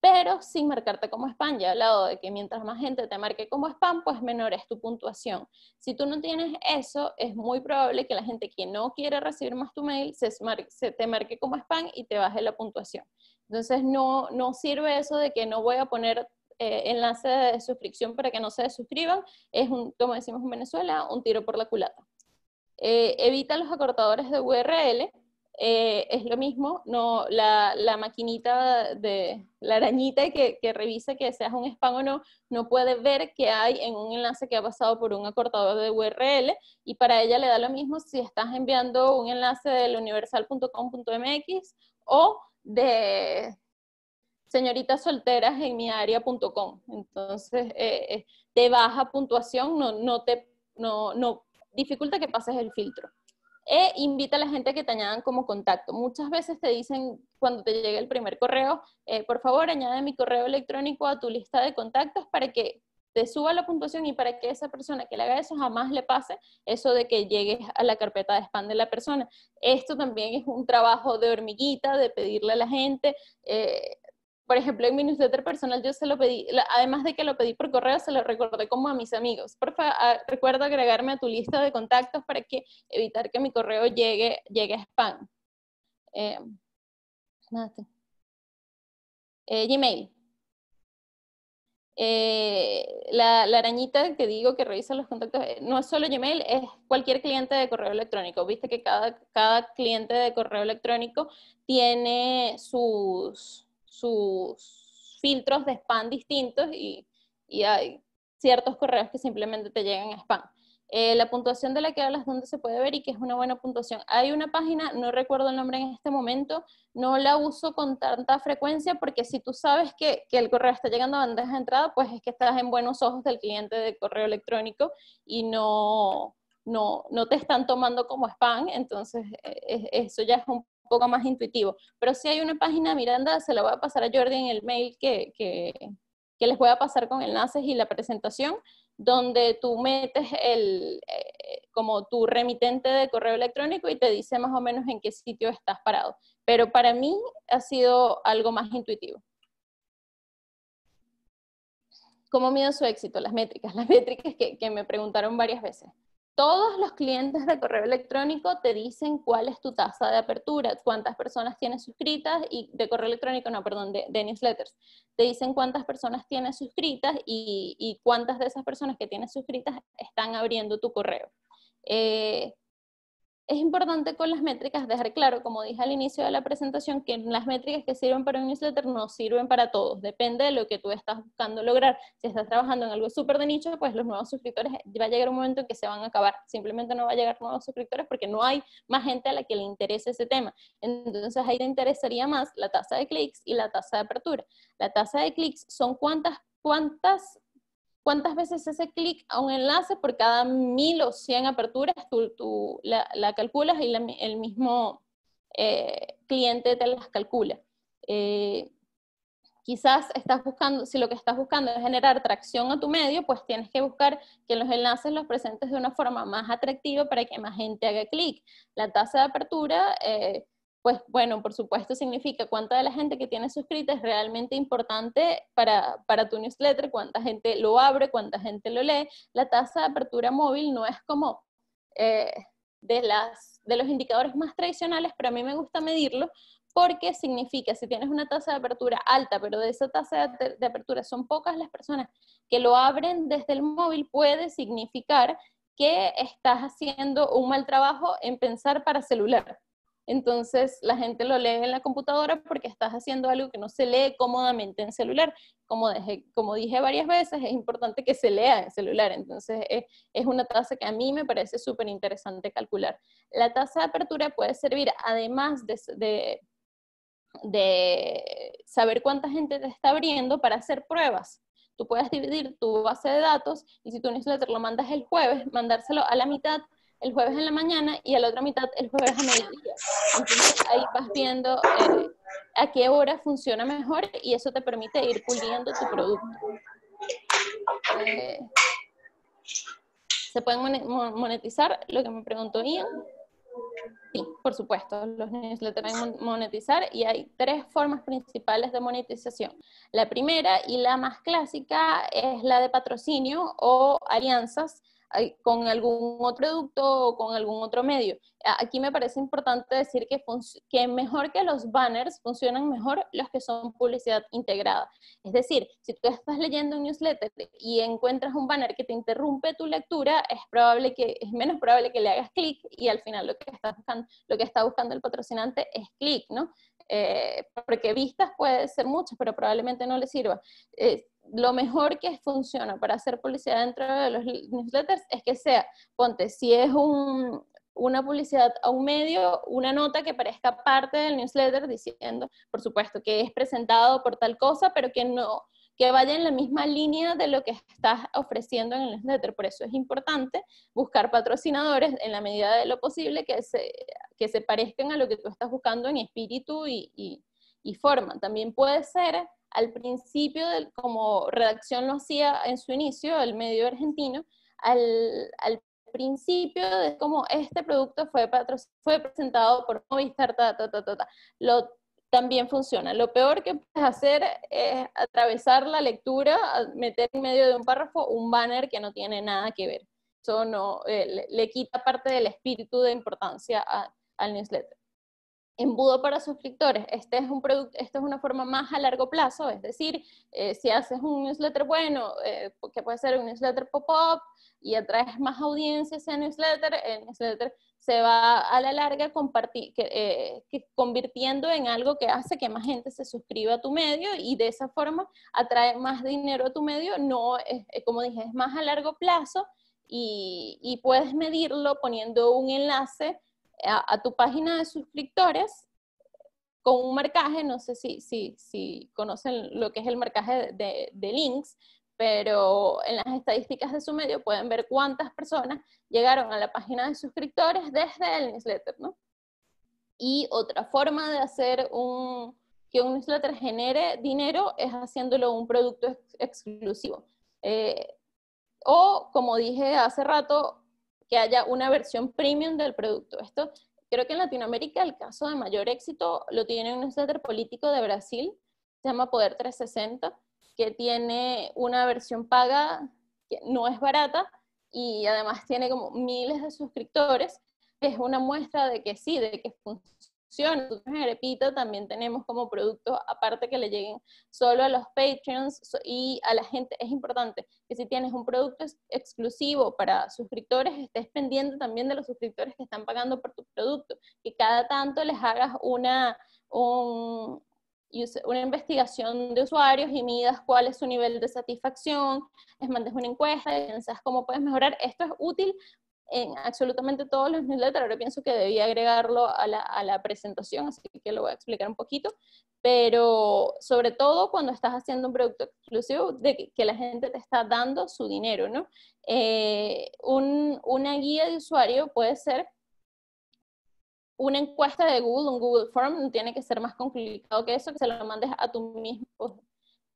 pero sin marcarte como spam. Ya he hablado de que mientras más gente te marque como spam, pues menor es tu puntuación. Si tú no tienes eso, es muy probable que la gente que no quiere recibir más tu mail se, se te marque como spam y te baje la puntuación. Entonces no, no sirve eso de que no voy a poner eh, enlace de suscripción para que no se suscriban. Es, un, como decimos en Venezuela, un tiro por la culata. Eh, evita los acortadores de URL. Eh, es lo mismo, no, la, la, maquinita de la arañita que, que revisa que seas un spam o no, no puede ver que hay en un enlace que ha pasado por un acortador de URL y para ella le da lo mismo si estás enviando un enlace del universal.com.mx o de señoritas solteras en mi área.com. Entonces, eh, eh, de baja puntuación no, no te no, no dificulta que pases el filtro. E invita a la gente a que te añadan como contacto. Muchas veces te dicen cuando te llegue el primer correo, eh, por favor añade mi correo electrónico a tu lista de contactos para que te suba la puntuación y para que esa persona que le haga eso jamás le pase eso de que llegues a la carpeta de spam de la persona. Esto también es un trabajo de hormiguita, de pedirle a la gente. Eh, por ejemplo, en mi newsletter personal yo se lo pedí, además de que lo pedí por correo, se lo recordé como a mis amigos. Por favor, recuerda agregarme a tu lista de contactos para que evitar que mi correo llegue, llegue a spam. Eh, eh, Gmail. Eh, la, arañita que digo que revisa los contactos eh, no es solo Gmail, es cualquier cliente de correo electrónico. Viste que cada, cada cliente de correo electrónico tiene sus, sus filtros de spam distintos y, y hay ciertos correos que simplemente te llegan a spam. Eh, la puntuación de la que hablas, ¿dónde se puede ver y que es una buena puntuación? Hay una página, no recuerdo el nombre en este momento, no la uso con tanta frecuencia porque si tú sabes que, que el correo está llegando a bandeja de entrada, pues es que estás en buenos ojos del cliente de correo electrónico y no, no, no te están tomando como spam, entonces eh, eso ya es un poco más intuitivo. Pero si hay una página, Miranda, se la voy a pasar a Jordi en el mail que, que, que les voy a pasar con enlaces y la presentación donde tú metes el, eh, como tu remitente de correo electrónico y te dice más o menos en qué sitio estás parado. Pero para mí ha sido algo más intuitivo. ¿Cómo mido su éxito? Las métricas, las métricas que, que me preguntaron varias veces todos los clientes de correo electrónico te dicen cuál es tu tasa de apertura, cuántas personas tienes suscritas y de correo electrónico, no, perdón, de, newsletters. Te dicen cuántas personas tienes suscritas y, cuántas de esas personas que tienes suscritas están abriendo tu correo. Eh, es importante con las métricas dejar claro, como dije al inicio de la presentación, que las métricas que sirven para un newsletter no sirven para todos, depende de lo que tú estás buscando lograr. Si estás trabajando en algo súper de nicho, pues los nuevos suscriptores, va a llegar un momento en que se van a acabar, simplemente no va a llegar nuevos suscriptores porque no hay más gente a la que le interese ese tema. Entonces ahí te interesaría más la tasa de clics y la tasa de apertura. La tasa de clics son cuántas, cuántas cuántas veces ese clic a un enlace por cada mil o cien aperturas tú, la, calculas y el mismo eh, cliente te las calcula. Eh, quizás estás buscando, si lo que estás buscando es generar tracción a tu medio, pues tienes que buscar que los enlaces los presentes de una forma más atractiva para que más gente haga clic. La tasa de apertura eh, pues bueno, por supuesto significa cuánta de la gente que tiene suscrita es realmente importante para, para, tu newsletter, cuánta gente lo abre, cuánta gente lo lee. La tasa de apertura móvil no es como eh, de, las, de los indicadores más tradicionales, pero a mí me gusta medirlo porque significa, si tienes una tasa de apertura alta, pero de esa tasa de, de apertura son pocas las personas que lo abren desde el móvil, puede significar que estás haciendo un mal trabajo en pensar para celular entonces la gente lo lee en la computadora porque estás haciendo algo que no se lee cómodamente en celular. Como, dije varias veces, es importante que se lea en celular, entonces es, una tasa que a mí me parece súper interesante calcular. La tasa de apertura puede servir, además de, de saber cuánta gente te está abriendo, para hacer pruebas. Tú puedes dividir tu base de datos y si tu newsletter lo mandas el jueves, mandárselo a la mitad el jueves en la mañana y a la otra mitad el jueves a mediodía. Entonces ahí vas viendo eh, a qué hora funciona mejor y eso te permite ir puliendo tu producto. Eh, ¿Se pueden monetizar? Lo que me preguntó Ian. Sí, por supuesto, los newsletters pueden monetizar y hay tres formas principales de monetización. La primera y la más clásica es la de patrocinio o alianzas con algún otro producto o con algún otro medio. Aquí me parece importante decir que, que mejor que los banners funcionan mejor los que son publicidad integrada. Es decir, si tú estás leyendo un newsletter y encuentras un banner que te interrumpe tu lectura, es probable que es menos probable que le hagas clic y al final lo que está buscando, el patrocinante es clic, ¿no? Eh, porque vistas puede ser muchas, pero probablemente no le sirva. Eh, lo mejor que funciona para hacer publicidad dentro de los newsletters es que sea, ponte, si es una publicidad a un medio, una nota que parezca parte del newsletter diciendo, por supuesto, que es presentado por tal cosa, pero que no, que vaya en la misma línea de lo que estás ofreciendo en el newsletter. Por eso es importante buscar patrocinadores en la medida de lo posible que se, que se parezcan a lo que tú estás buscando en espíritu y, y forma. También puede ser al principio, como redacción lo hacía en su inicio, el medio argentino, al, principio de cómo este producto fue, presentado por Movistar, ta, Lo, también funciona. Lo peor que puedes hacer es atravesar la lectura, meter en medio de un párrafo un banner que no tiene nada que ver. Eso no, eh, le, quita parte del espíritu de importancia al newsletter embudo para suscriptores. Este es un producto, esta es una forma más a largo plazo, es decir, eh, si haces un newsletter bueno, eh, que puede ser un newsletter pop-up y atraes más audiencia ese newsletter, el newsletter se va a la larga compartir, eh, que, convirtiendo en algo que hace que más gente se suscriba a tu medio y de esa forma atrae más dinero a tu medio, no, es, como dije, es más a largo plazo y, y puedes medirlo poniendo un enlace a, tu página de suscriptores con un marcaje, no sé si, si, si conocen lo que es el marcaje de, de, links, pero en las estadísticas de su medio pueden ver cuántas personas llegaron a la página de suscriptores desde el newsletter, ¿no? Y otra forma de hacer un, que un newsletter genere dinero es haciéndolo un producto exclusivo. Eh, o, como dije hace rato, que haya una versión premium del producto. Esto creo que en Latinoamérica el caso de mayor éxito lo tiene un newsletter político de Brasil, se llama Poder 360, que tiene una versión paga que no es barata y además tiene como miles de suscriptores. Es una muestra de que sí, de que Nosotros en Arepita también tenemos como producto, aparte que le lleguen solo a los Patreons y a la gente, es importante que si tienes un producto exclusivo para suscriptores, estés pendiente también de los suscriptores que están pagando por tu producto, que cada tanto les hagas una, una investigación de usuarios y midas cuál es su nivel de satisfacción, les mandes una encuesta y piensas cómo puedes mejorar. Esto es útil en absolutamente todos los newsletters. Ahora pienso que debía agregarlo a la, a la, presentación, así que lo voy a explicar un poquito. Pero sobre todo cuando estás haciendo un producto exclusivo, de que, la gente te está dando su dinero, ¿no? Eh, un, una guía de usuario puede ser una encuesta de Google, un Google Form, no tiene que ser más complicado que eso, que se lo mandes a tu mismo,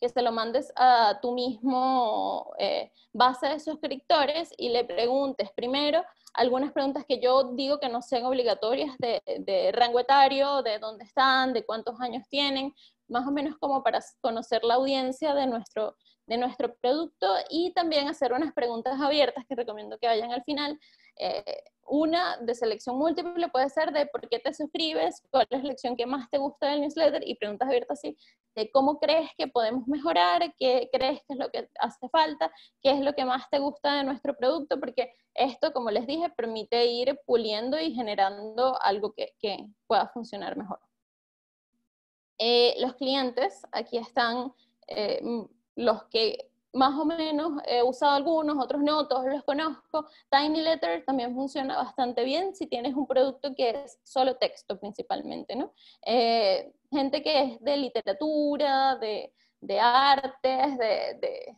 que se lo mandes a tu mismo eh, base de suscriptores y le preguntes primero algunas preguntas que yo digo que no sean obligatorias de, de rango etario, de dónde están, de cuántos años tienen, más o menos como para conocer la audiencia de nuestro, de nuestro producto y también hacer unas preguntas abiertas que recomiendo que vayan al final. Eh, una de selección múltiple puede ser de por qué te suscribes, cuál es la lección que más te gusta del newsletter y preguntas abiertas así de cómo crees que podemos mejorar, qué crees que es lo que hace falta, qué es lo que más te gusta de nuestro producto, porque esto, como les dije, permite ir puliendo y generando algo que, que pueda funcionar mejor. Eh, los clientes, aquí están eh, los que más o menos he usado algunos, otros no, todos los conozco. Tiny Letter también funciona bastante bien si tienes un producto que es solo texto principalmente, ¿no? Eh, gente que es de literatura, de, de artes, de, de,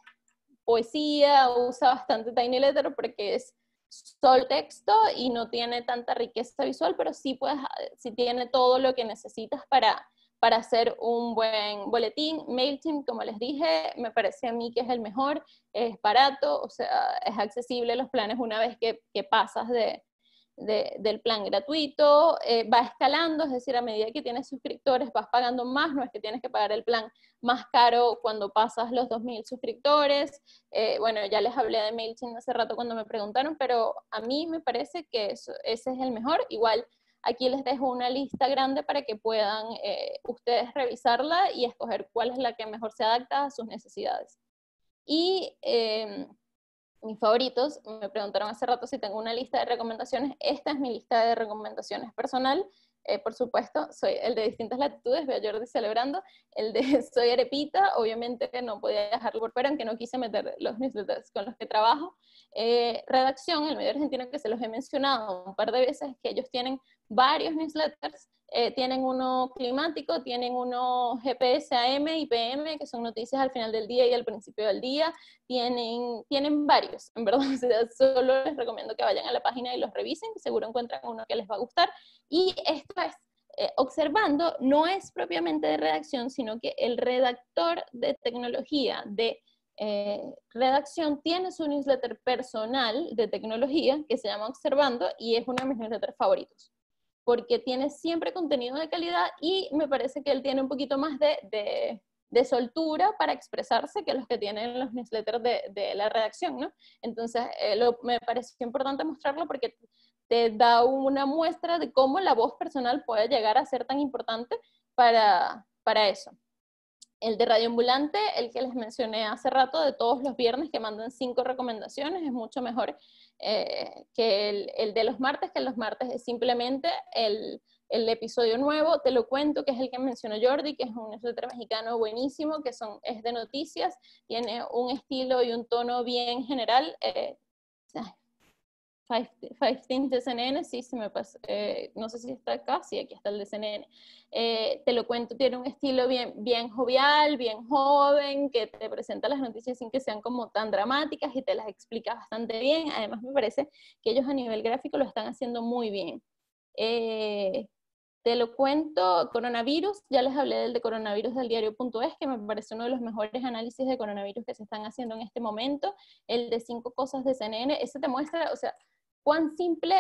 poesía, usa bastante Tiny Letter porque es solo texto y no tiene tanta riqueza visual, pero sí, puedes, sí tiene todo lo que necesitas para para hacer un buen boletín. MailChimp, como les dije, me parece a mí que es el mejor, es barato, o sea, es accesible los planes una vez que, pasas de, del plan gratuito, eh, va escalando, es decir, a medida que tienes suscriptores vas pagando más, no es que tienes que pagar el plan más caro cuando pasas los 2.000 suscriptores. Eh, bueno, ya les hablé de MailChimp hace rato cuando me preguntaron, pero a mí me parece que ese es el mejor. Igual Aquí les dejo una lista grande para que puedan eh, ustedes revisarla y escoger cuál es la que mejor se adapta a sus necesidades. Y em, mis favoritos, me preguntaron hace rato si tengo una lista de recomendaciones. Esta es mi lista de recomendaciones personal. Eh, por supuesto, soy el de distintas latitudes, veo Jordi celebrando, el de [laughs] Soy Arepita, obviamente no podía dejarlo por fuera, aunque no quise meter los newsletters con los que trabajo. Eh, redacción, el medio argentino que se los he mencionado un par de veces, que ellos tienen varios newsletters, eh, tienen uno climático, tienen uno GPS AM y PM, que son noticias al final del día y al principio del día, tienen, tienen varios, en verdad, [laughs] solo les recomiendo que vayan a la página y los revisen, seguro encuentran uno que les va a gustar, y esto es, eh, observando, no es propiamente de redacción, sino que el redactor de tecnología de eh, redacción tiene su newsletter personal de tecnología que se llama Observando y es uno de mis newsletters favoritos porque tiene siempre contenido de calidad y me parece que él tiene un poquito más de, de, soltura para expresarse que los que tienen los newsletters de, de la redacción, ¿no? Entonces, eh, me pareció importante mostrarlo porque te da una muestra de cómo la voz personal puede llegar a ser tan importante para, para eso. El de Radio Ambulante, el que les mencioné hace rato, de todos los viernes que mandan cinco recomendaciones, es mucho mejor eh, que el, de los martes, que los martes es simplemente el, el, episodio nuevo, te lo cuento, que es el que mencionó Jordi, que es un newsletter mexicano buenísimo, que son, es de noticias, tiene un estilo y un tono bien general. Eh, Five, Things de CNN, sí, se me pasa, eh, no sé si está acá, sí, aquí está el de CNN. Eh, te lo cuento, tiene un estilo bien, bien jovial, bien joven, que te presenta las noticias sin que sean como tan dramáticas y te las explica bastante bien. Además, me parece que ellos a nivel gráfico lo están haciendo muy bien. Eh, te lo cuento, coronavirus, ya les hablé del de coronavirus del diario.es, que me parece uno de los mejores análisis de coronavirus que se están haciendo en este momento. El de cinco cosas de CNN, ese te muestra, o sea, cuán simple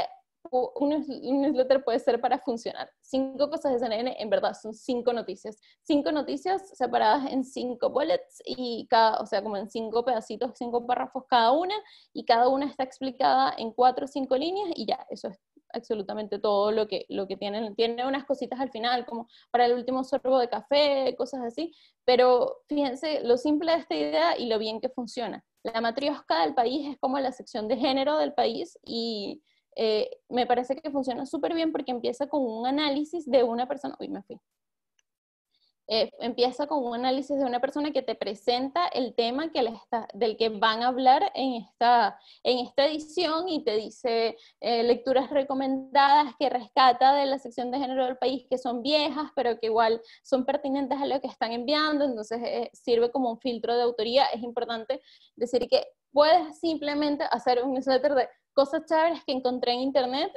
un newsletter puede ser para funcionar. Cinco cosas de CNN, en verdad, son cinco noticias. Cinco noticias separadas en cinco bullets y cada, o sea, como en cinco pedacitos, cinco párrafos cada una, y cada una está explicada en cuatro o cinco líneas y ya, eso es absolutamente todo lo que, lo que tienen. Tiene unas cositas al final, como para el último sorbo de café, cosas así, pero fíjense lo simple de esta idea y lo bien que funciona. La matriosca del país es como la sección de género del país y eh, me parece que funciona súper bien porque empieza con un análisis de una persona, uy, me fui, eh, empieza con un análisis de una persona que te presenta el tema que está, del que van a hablar en esta, en esta edición y te dice eh, lecturas recomendadas que rescata de la sección de género del país que son viejas, pero que igual son pertinentes a lo que están enviando, entonces eh, sirve como un filtro de autoría. Es importante decir que puedes simplemente hacer un newsletter de cosas chéveres que encontré en internet,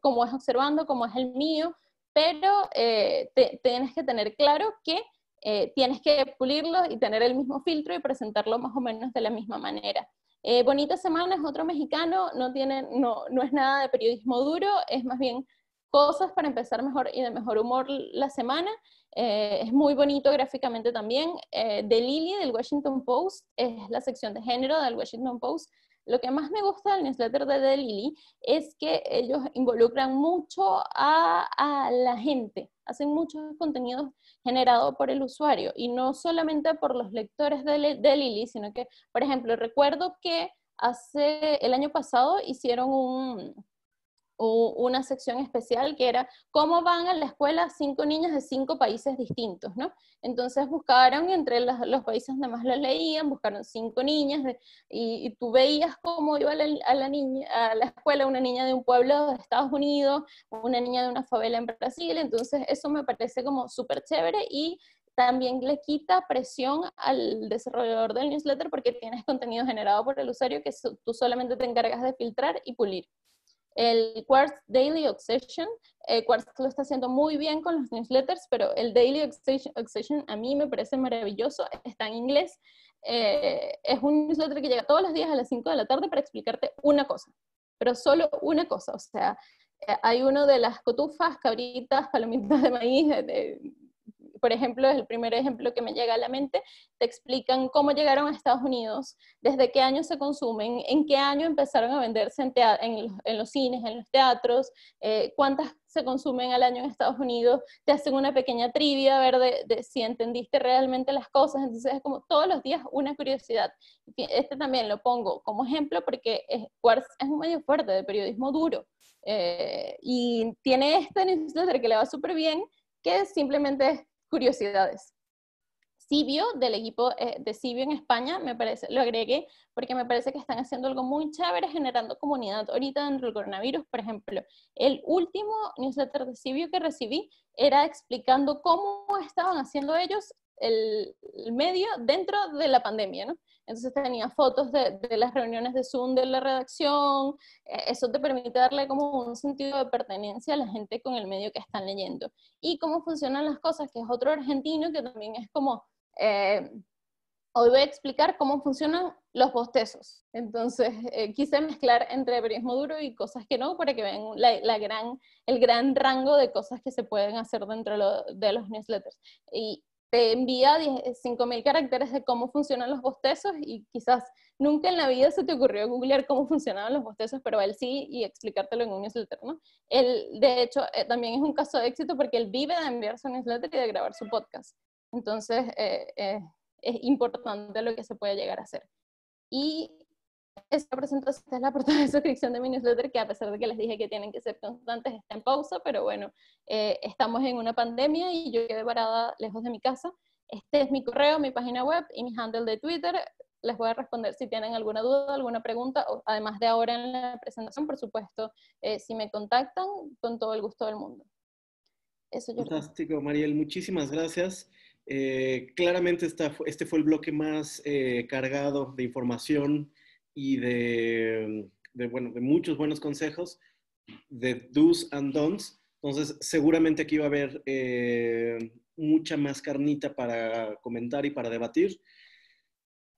como es observando, como es el mío, pero eh, tienes que tener claro que eh, tienes que pulirlo y tener el mismo filtro y presentarlo más o menos de la misma manera. Eh, Bonita Semana es otro mexicano, no, tiene, no, no es nada de periodismo duro, es más bien cosas para empezar mejor y de mejor humor la semana. es muy bonito gráficamente también. de Lily del Washington Post es la sección de género del Washington Post. Lo que más me gusta del newsletter de The Lily es que ellos involucran mucho a, la gente, hacen muchos contenidos generados por el usuario y no solamente por los lectores de, de Lily, sino que, por ejemplo, recuerdo que hace el año pasado hicieron un, una sección especial que era cómo van a la escuela cinco niñas de cinco países distintos, ¿no? Entonces buscaron entre los, países donde más lo leían, buscaron cinco niñas y, tú veías cómo iba a la, niña, a la escuela una niña de un pueblo de Estados Unidos, una niña de una favela en Brasil, entonces eso me parece como súper chévere y también le quita presión al desarrollador del newsletter porque tienes contenido generado por el usuario que tú solamente te encargas de filtrar y pulir. El Quartz Daily Obsession, Quartz lo está haciendo muy bien con los newsletters, pero el Daily Obsession, a mí me parece maravilloso, está en inglés. Eh, es un newsletter que llega todos los días a las 5 de la tarde para explicarte una cosa, pero solo una cosa. O sea, eh, hay uno de las cotufas, cabritas, palomitas de maíz, de, por ejemplo, es el primer ejemplo que me llega a la mente, te explican cómo llegaron a Estados Unidos, desde qué año se consumen, en qué año empezaron a venderse en, los, cines, en los teatros, eh, cuántas se consumen al año en Estados Unidos, te hacen una pequeña trivia a ver de, si entendiste realmente las cosas, entonces es como todos los días una curiosidad. Este también lo pongo como ejemplo porque es, es un medio fuerte de periodismo duro eh, y tiene este newsletter que le va súper bien, que simplemente es curiosidades. Sibio, del equipo eh, de Sibio en España, me parece, lo agregué porque me parece que están haciendo algo muy chévere generando comunidad ahorita dentro del coronavirus. Por ejemplo, el último newsletter de Sibio que recibí era explicando cómo estaban haciendo ellos el, medio dentro de la pandemia, ¿no? Entonces tenía fotos de, las reuniones de Zoom de la redacción, eh, eso te permite darle como un sentido de pertenencia a la gente con el medio que están leyendo. Y cómo funcionan las cosas, que es otro argentino que también es como, eh, hoy voy a explicar cómo funcionan los bostezos. Entonces eh, quise mezclar entre periodismo duro y cosas que no, para que vean la, gran, el gran rango de cosas que se pueden hacer dentro de los newsletters. Y te envía 5.000 caracteres de cómo funcionan los bostezos y quizás nunca en la vida se te ocurrió googlear cómo funcionaban los bostezos, pero él sí y explicártelo en un newsletter, ¿no? Él, de hecho, eh, también es un caso de éxito porque él vive de enviar su newsletter y de grabar su podcast. Entonces, eh, eh, es importante lo que se puede llegar a hacer. Y esta presentación es la portada de suscripción de mi newsletter, que a pesar de que les dije que tienen que ser constantes, está en pausa, pero bueno, eh, estamos en una pandemia y yo quedé parada lejos de mi casa. Este es mi correo, mi página web y mi handle de Twitter. Les voy a responder si tienen alguna duda, alguna pregunta, además de ahora en la presentación, por supuesto, eh, si me contactan, con todo el gusto del mundo. Eso yo Fantástico, Mariel, muchísimas gracias. Eh, claramente esta, este fue el bloque más cargado de información y de, bueno, de muchos buenos consejos, de do's and don'ts. Entonces, seguramente aquí va a haber eh, mucha más carnita para comentar y para debatir.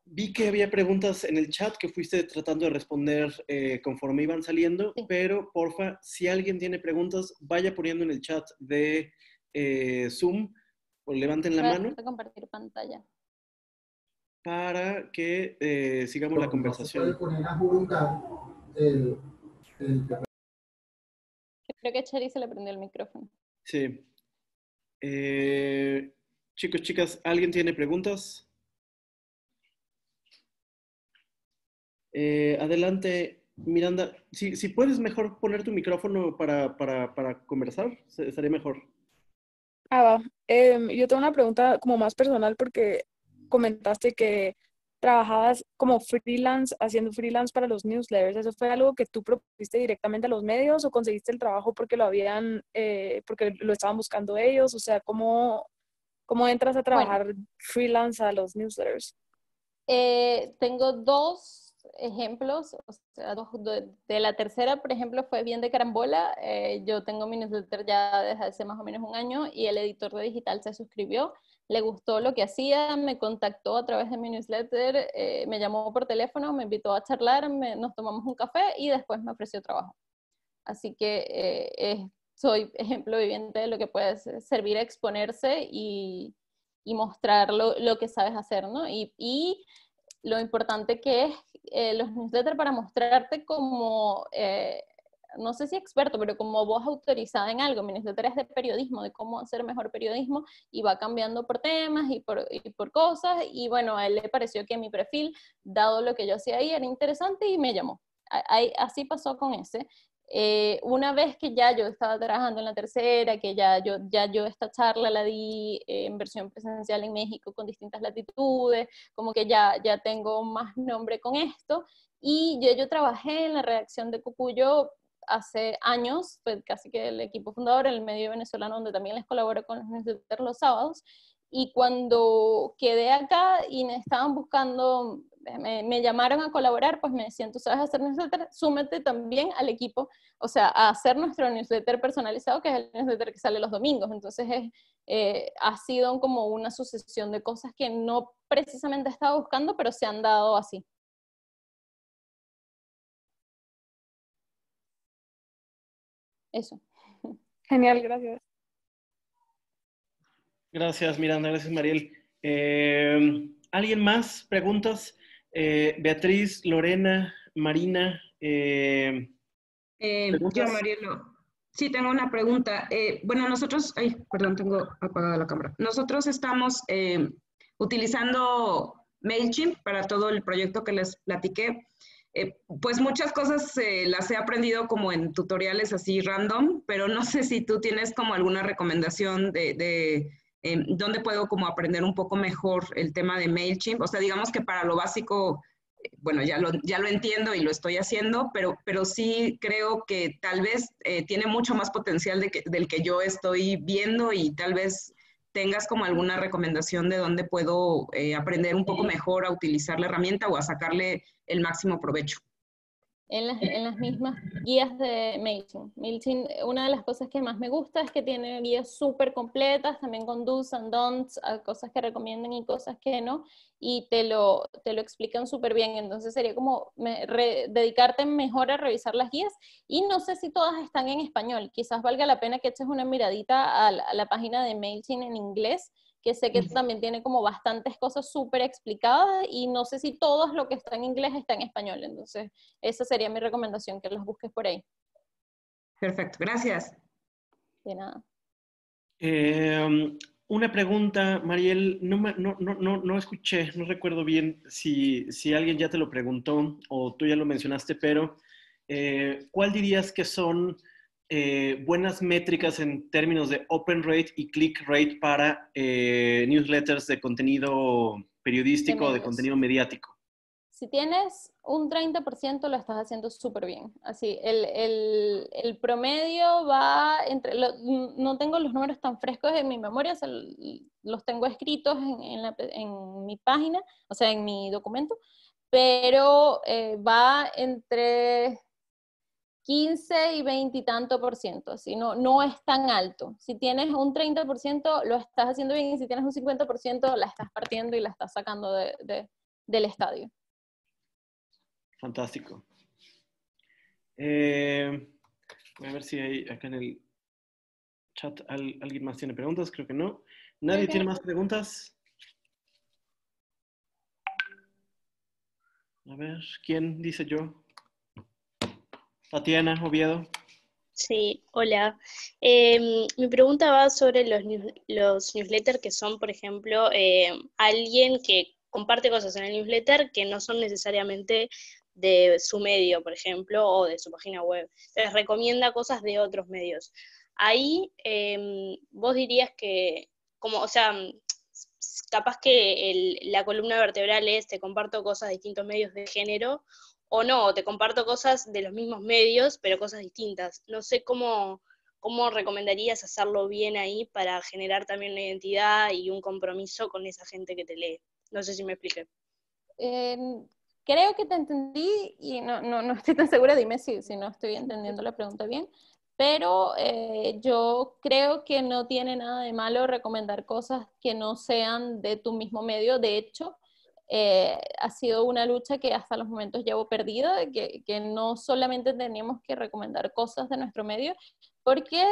Vi que había preguntas en el chat que fuiste tratando de responder eh, conforme iban saliendo, pero porfa, si alguien tiene preguntas, vaya poniendo en el chat de eh, Zoom o levanten la mano. compartir pantalla para que eh, sigamos la conversación. Creo que a Chari se le prendió el micrófono. Sí. Eh, chicos, chicas, ¿alguien tiene preguntas? Eh, adelante, Miranda. Si, si puedes mejor poner tu micrófono para, para, para conversar, estaría mejor. Ah, va. Em, yo tengo una pregunta como más personal porque comentaste que trabajabas como freelance, haciendo freelance para los newsletters. ¿Eso fue algo que tú propusiste directamente a los medios o conseguiste el trabajo porque lo habían, eh, porque lo estaban buscando ellos? O sea, ¿cómo, cómo entras a trabajar freelance a los newsletters? Eh, tengo dos ejemplos, o sea, dos- de, de la tercera, por ejemplo, fue bien de carambola. Eh, yo tengo mi newsletter ya desde hace más o menos un año y el editor de digital se suscribió, le gustó lo que hacía, me contactó a través de mi newsletter, eh, me llamó por teléfono, me invitó a charlar, nos tomamos un café y después me ofreció trabajo. Así que eh, soy ejemplo viviente de lo que puede ser- servir a exponerse y, mostrar lo, que sabes hacer, ¿no? Y, lo importante que es eh, los newsletters para mostrarte como, no sé si experto, pero como voz autorizada en algo. Mi newsletter es de periodismo, de cómo hacer mejor periodismo y va cambiando por temas y por, y por cosas. Y bueno, a él le pareció que mi perfil, dado lo que yo hacía ahí, era interesante y me llamó. Así pasó con ese. Eh, una vez que ya yo estaba trabajando en la tercera, que ya yo, ya yo esta charla la di eh, en versión presencial en México con distintas latitudes, como que ya, ya tengo más nombre con esto. Y yo, yo trabajé en la redacción de Cucuyo hace años, fue casi que el equipo fundador, el medio venezolano, donde también les colaboro con los newsletters los sábados. Y cuando quedé acá y me estaban buscando, me, me llamaron a colaborar, pues me decían, tú sabes hacer newsletter, súmete también al equipo, o sea, a hacer nuestro newsletter personalizado, que es el newsletter que sale los domingos. Entonces es, eh, ha sido como una sucesión de cosas que no precisamente estaba buscando, pero se han dado así. Eso. [laughs] Genial, gracias. Gracias, Miranda. Gracias, Mariel. Eh, ¿Alguien más? ¿Preguntas? Eh, Beatriz, Lorena, Marina. eh, Eh, yo, Marielo, sí tengo una pregunta. Eh, bueno, nosotros, ay, perdón, tengo apagada la cámara. Nosotros estamos eh, utilizando MailChimp para todo el proyecto que les platiqué. Eh, pues muchas cosas eh, las he aprendido como en tutoriales así random, pero no sé si tú tienes como alguna recomendación de, eh, dónde puedo como aprender un poco mejor el tema de MailChimp. O sea, digamos que para lo básico bueno, ya lo, ya lo entiendo y lo estoy haciendo, pero, pero sí creo que tal vez eh, tiene mucho más potencial del que yo estoy viendo y tal vez tengas como alguna recomendación de dónde puedo eh, aprender un poco mejor a utilizar la herramienta o a sacarle el máximo provecho. En las, en las mismas guías de MailChimp. MailChimp, una de las cosas que más me gusta es que tiene guías súper completas, también con do's and don'ts, cosas que recomiendan y cosas que no, y te lo, te lo explican súper bien. Entonces sería como me- re- dedicarte mejor a revisar las guías. Y no sé si todas están en español. Quizás valga la pena que eches una miradita a la, a la página de MailChimp en inglés que sé que también tiene como bastantes cosas súper explicadas y no sé si todo lo que está en inglés está en español. Entonces, esa sería mi recomendación, que los busques por ahí. Perfecto, gracias. De nada. Eh, una pregunta, Mariel, no, me- no, no, no, no escuché, no recuerdo bien si, si alguien ya te lo preguntó o tú ya lo mencionaste, pero eh, ¿cuál dirías que son eh, buenas métricas en términos de open rate y click rate para eh, newsletters de contenido periodístico o de medios. contenido mediático? Si tienes un 30% lo estás haciendo súper bien. Así, el, el- el promedio va entre, lo- no tengo los números tan frescos en mi memoria, los tengo escritos en, en la- en mi página, o sea, en mi documento, pero eh, va entre 15 y 20 y tanto por ciento, así no, no es tan alto. Si tienes un 30% lo estás haciendo bien y si tienes un 50% la estás partiendo y la estás sacando de- de- del estadio. Fantástico. Eh, voy a ver si hay acá en el chat al- alguien más tiene preguntas. Creo que no. ¿Nadie tiene más preguntas? A ver, ¿quién dice yo? Tatiana, Oviedo. Sí, hola. Em, mi pregunta va sobre los, los newsletters que son, por ejemplo, em, alguien que comparte cosas en el newsletter que no son necesariamente de su medio, por ejemplo, o de su página web. Entonces recomienda cosas de otros medios. Ahí em, vos dirías que, como, o sea, capaz que el- la columna vertebral es te comparto cosas de distintos medios de género, o no, te comparto cosas de los mismos medios, pero cosas distintas. No sé cómo, cómo recomendarías hacerlo bien ahí para generar también una identidad y un compromiso con esa gente que te lee. No sé si me expliqué. Eh, creo que te entendí y no, no, no estoy tan segura, dime si, si no estoy entendiendo la pregunta bien, pero eh, yo creo que no tiene nada de malo recomendar cosas que no sean de tu mismo medio. De hecho, eh, ha sido una lucha que hasta los momentos llevo perdida, que, que no solamente tenemos que recomendar cosas de nuestro medio, porque,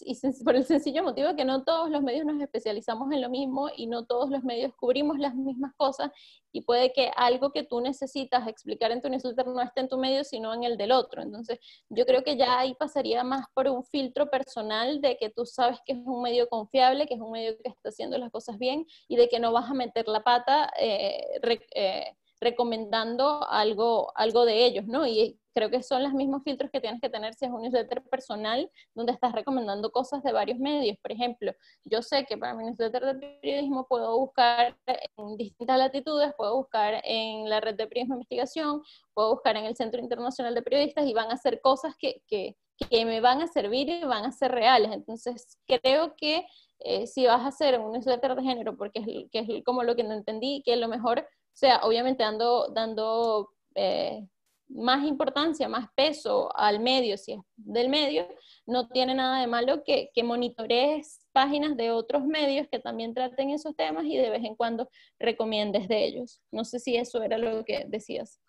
y por el sencillo motivo que no todos los medios nos especializamos en lo mismo y no todos los medios cubrimos las mismas cosas y puede que algo que tú necesitas explicar en tu newsletter no esté en tu medio, sino en el del otro. Entonces, yo creo que ya ahí pasaría más por un filtro personal de que tú sabes que es un medio confiable, que es un medio que está haciendo las cosas bien y de que no vas a meter la pata eh, eh, recomendando algo, algo de ellos, ¿no? Y creo que son los mismos filtros que tienes que tener si es un newsletter personal donde estás recomendando cosas de varios medios. Por ejemplo, yo sé que para mi newsletter de periodismo puedo buscar en distintas latitudes, puedo buscar en la red de periodismo de investigación, puedo buscar en el Centro Internacional de Periodistas y van a ser cosas que, que, que me van a servir y van a ser reales. Entonces, creo que eh, si vas a hacer un newsletter de género, porque es, que es como lo que no entendí, que lo mejor, sea, obviamente dando, dando eh, más importancia, más peso al medio, si es del medio, no tiene nada de malo que, que monitorees páginas de otros medios que también traten esos temas y de vez en cuando recomiendes de ellos. No sé si eso era lo que decías.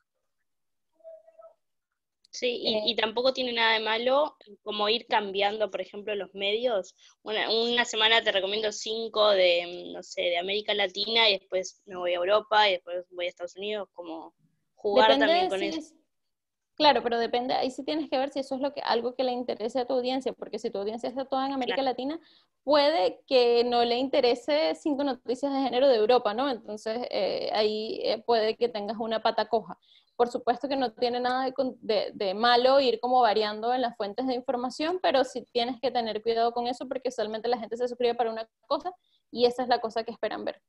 Sí, y, y tampoco tiene nada de malo como ir cambiando, por ejemplo, los medios. Una, una semana te recomiendo cinco de, no sé, de América Latina y después me voy a Europa y después voy a Estados Unidos, como jugar también con si eso. es- Claro, pero depende, ahí sí tienes que ver si eso es lo que, algo que le interese a tu audiencia, porque si tu audiencia está toda en América Latina, puede que no le interese cinco noticias de género de Europa, ¿no? Entonces eh, ahí eh, puede que tengas una pata coja. Por supuesto que no tiene nada de, de- de malo ir como variando en las fuentes de información, pero sí tienes que tener cuidado con eso porque usualmente la gente se suscribe para una cosa y esa es la cosa que esperan ver.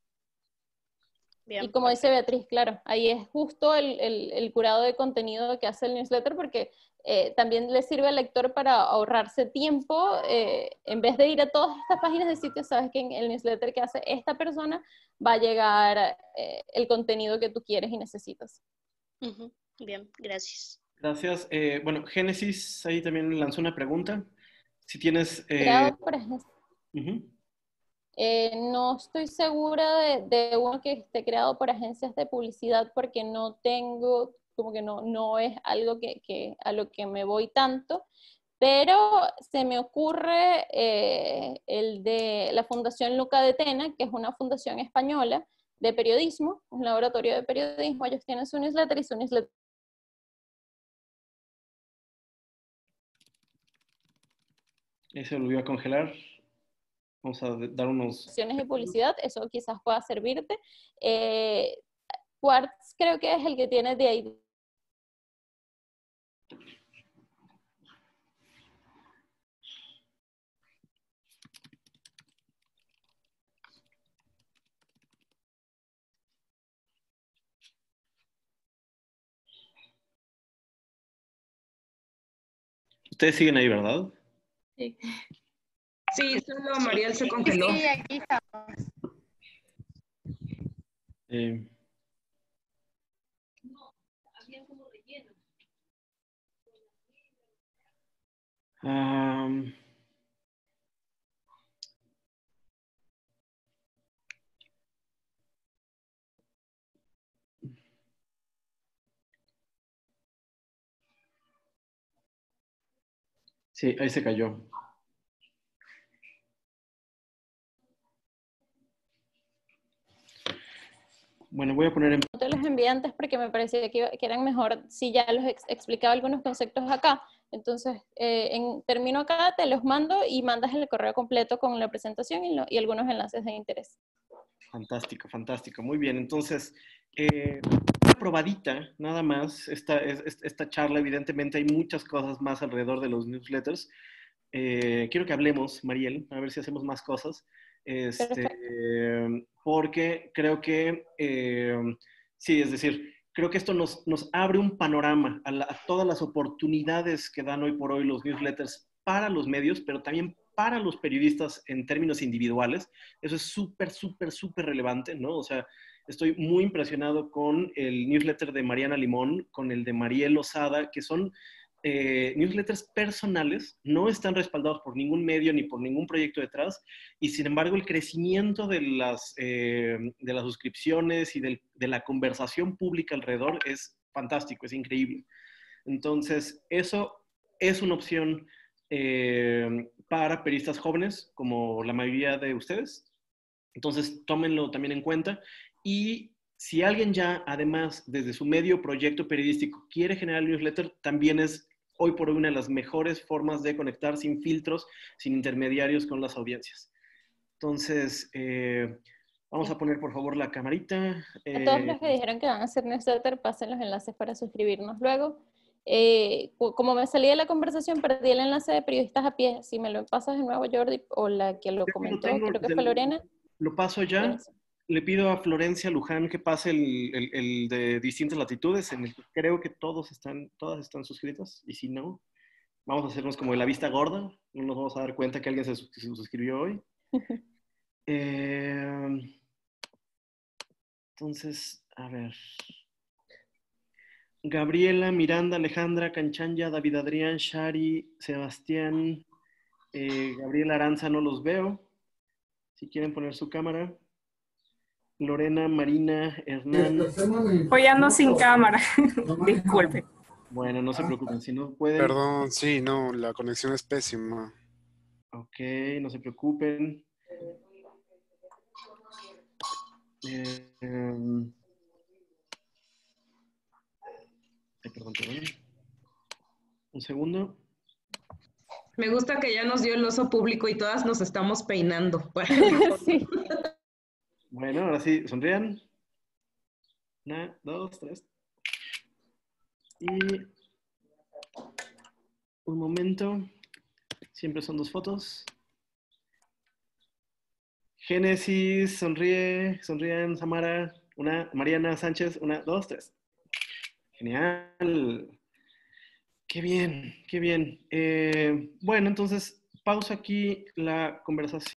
Bien, y como dice Beatriz, claro, ahí es justo el, el- el curado de contenido que hace el newsletter porque eh, también le sirve al lector para ahorrarse tiempo. eh, en vez de ir a todas estas páginas de sitios, sabes que en el newsletter que hace esta persona va a llegar eh, el contenido que tú quieres y necesitas. Bien, gracias. Gracias. Eh, bueno, Génesis ahí también lanzó una pregunta. Si tienes... eh, Creado por ujú. Eh, no estoy segura de, de uno que esté creado por agencias de publicidad porque no tengo, como que no, no es algo que, que a lo que me voy tanto, pero se me ocurre eh, el de la Fundación Luca de Tena, que es una fundación española de periodismo, un laboratorio de periodismo, ellos tienen su newsletter y su newsletter se volvió a congelar. Vamos a dar unos... acciones de publicidad, eso quizás pueda servirte. Eh, Quartz creo que es el que tiene de ahí. Ustedes siguen ahí, ¿verdad? Sí. Sí, solo Mariel se congeló. Sí, aquí estamos. Eh, am, sí, ahí se cayó. Bueno, voy a poner en... Te los envié antes porque me parecía que, eran mejor si ya los ex- explicaba algunos conceptos acá. Entonces, eh, en, termino acá, te los mando y mandas el correo completo con la presentación y, lo- y algunos enlaces de interés. Fantástico, fantástico. Muy bien. Entonces, eh, una probadita, nada más. Esta, es- es- esta charla, evidentemente, hay muchas cosas más alrededor de los newsletters. Eh, quiero que hablemos, Mariel, a ver si hacemos más cosas. Este, porque creo que, eh, sí, es decir, creo que esto nos, nos abre un panorama a, la- a todas las oportunidades que dan hoy por hoy los newsletters para los medios, pero también para los periodistas en términos individuales. Eso es súper, súper, súper relevante, ¿no? O sea, estoy muy impresionado con el newsletter de Mariana Limón, con el de Mariel Osada, que son eh, newsletters personales, no están respaldados por ningún medio ni por ningún proyecto detrás, y sin embargo el crecimiento de las, eh, de las suscripciones y del- de la conversación pública alrededor es fantástico, es increíble. Entonces, eso es una opción eh, para periodistas jóvenes, como la mayoría de ustedes. Entonces, tómenlo también en cuenta. Y si alguien ya, además, desde su medio proyecto periodístico quiere generar newsletter, también es hoy por hoy una de las mejores formas de conectar sin filtros, sin intermediarios con las audiencias. Entonces, eh, vamos a poner por favor la camarita. A todos Eh, los que dijeron que van a hacer newsletter, pasen los enlaces para suscribirnos luego. Eh, co- como me salí de la conversación, perdí el enlace de periodistas a pie. Si me lo pasas de nuevo, Jordi, o la que lo comentó, tengo creo que fue Lorena. Lo paso ya. Le pido a Florencia Luján que pase el, el- el de distintas latitudes, en el que creo que todos están, todas están suscritas, y si no, vamos a hacernos como de la vista gorda, no nos vamos a dar cuenta que alguien se suscribió hoy. [laughs] Eh, entonces, a ver. Gabriela, Miranda, Alejandra, Canchanya, David Adrián, Shari, Sebastián, eh, Gabriela Aranza, no los veo. Si quieren poner su cámara. Lorena, Marina, Hernán. Hoy ando sin cámara. [laughs] [laughs] Disculpe. Bueno, no se preocupen, si no pueden. Perdón, sí, no, la conexión es pésima. Ok, no se preocupen. Eh, em, ay, perdón, perdón. Un segundo. Me gusta que ya nos dio el oso público y todas nos estamos peinando. [laughs] Bueno, ahora sí, sonrían. Una, dos, tres. Y un momento. Siempre son dos fotos. Génesis, sonríe, sonríen, Samara. Una, Mariana Sánchez, una, dos, tres. Genial. Qué bien, qué bien. Eh, bueno, entonces pausa aquí la conversación.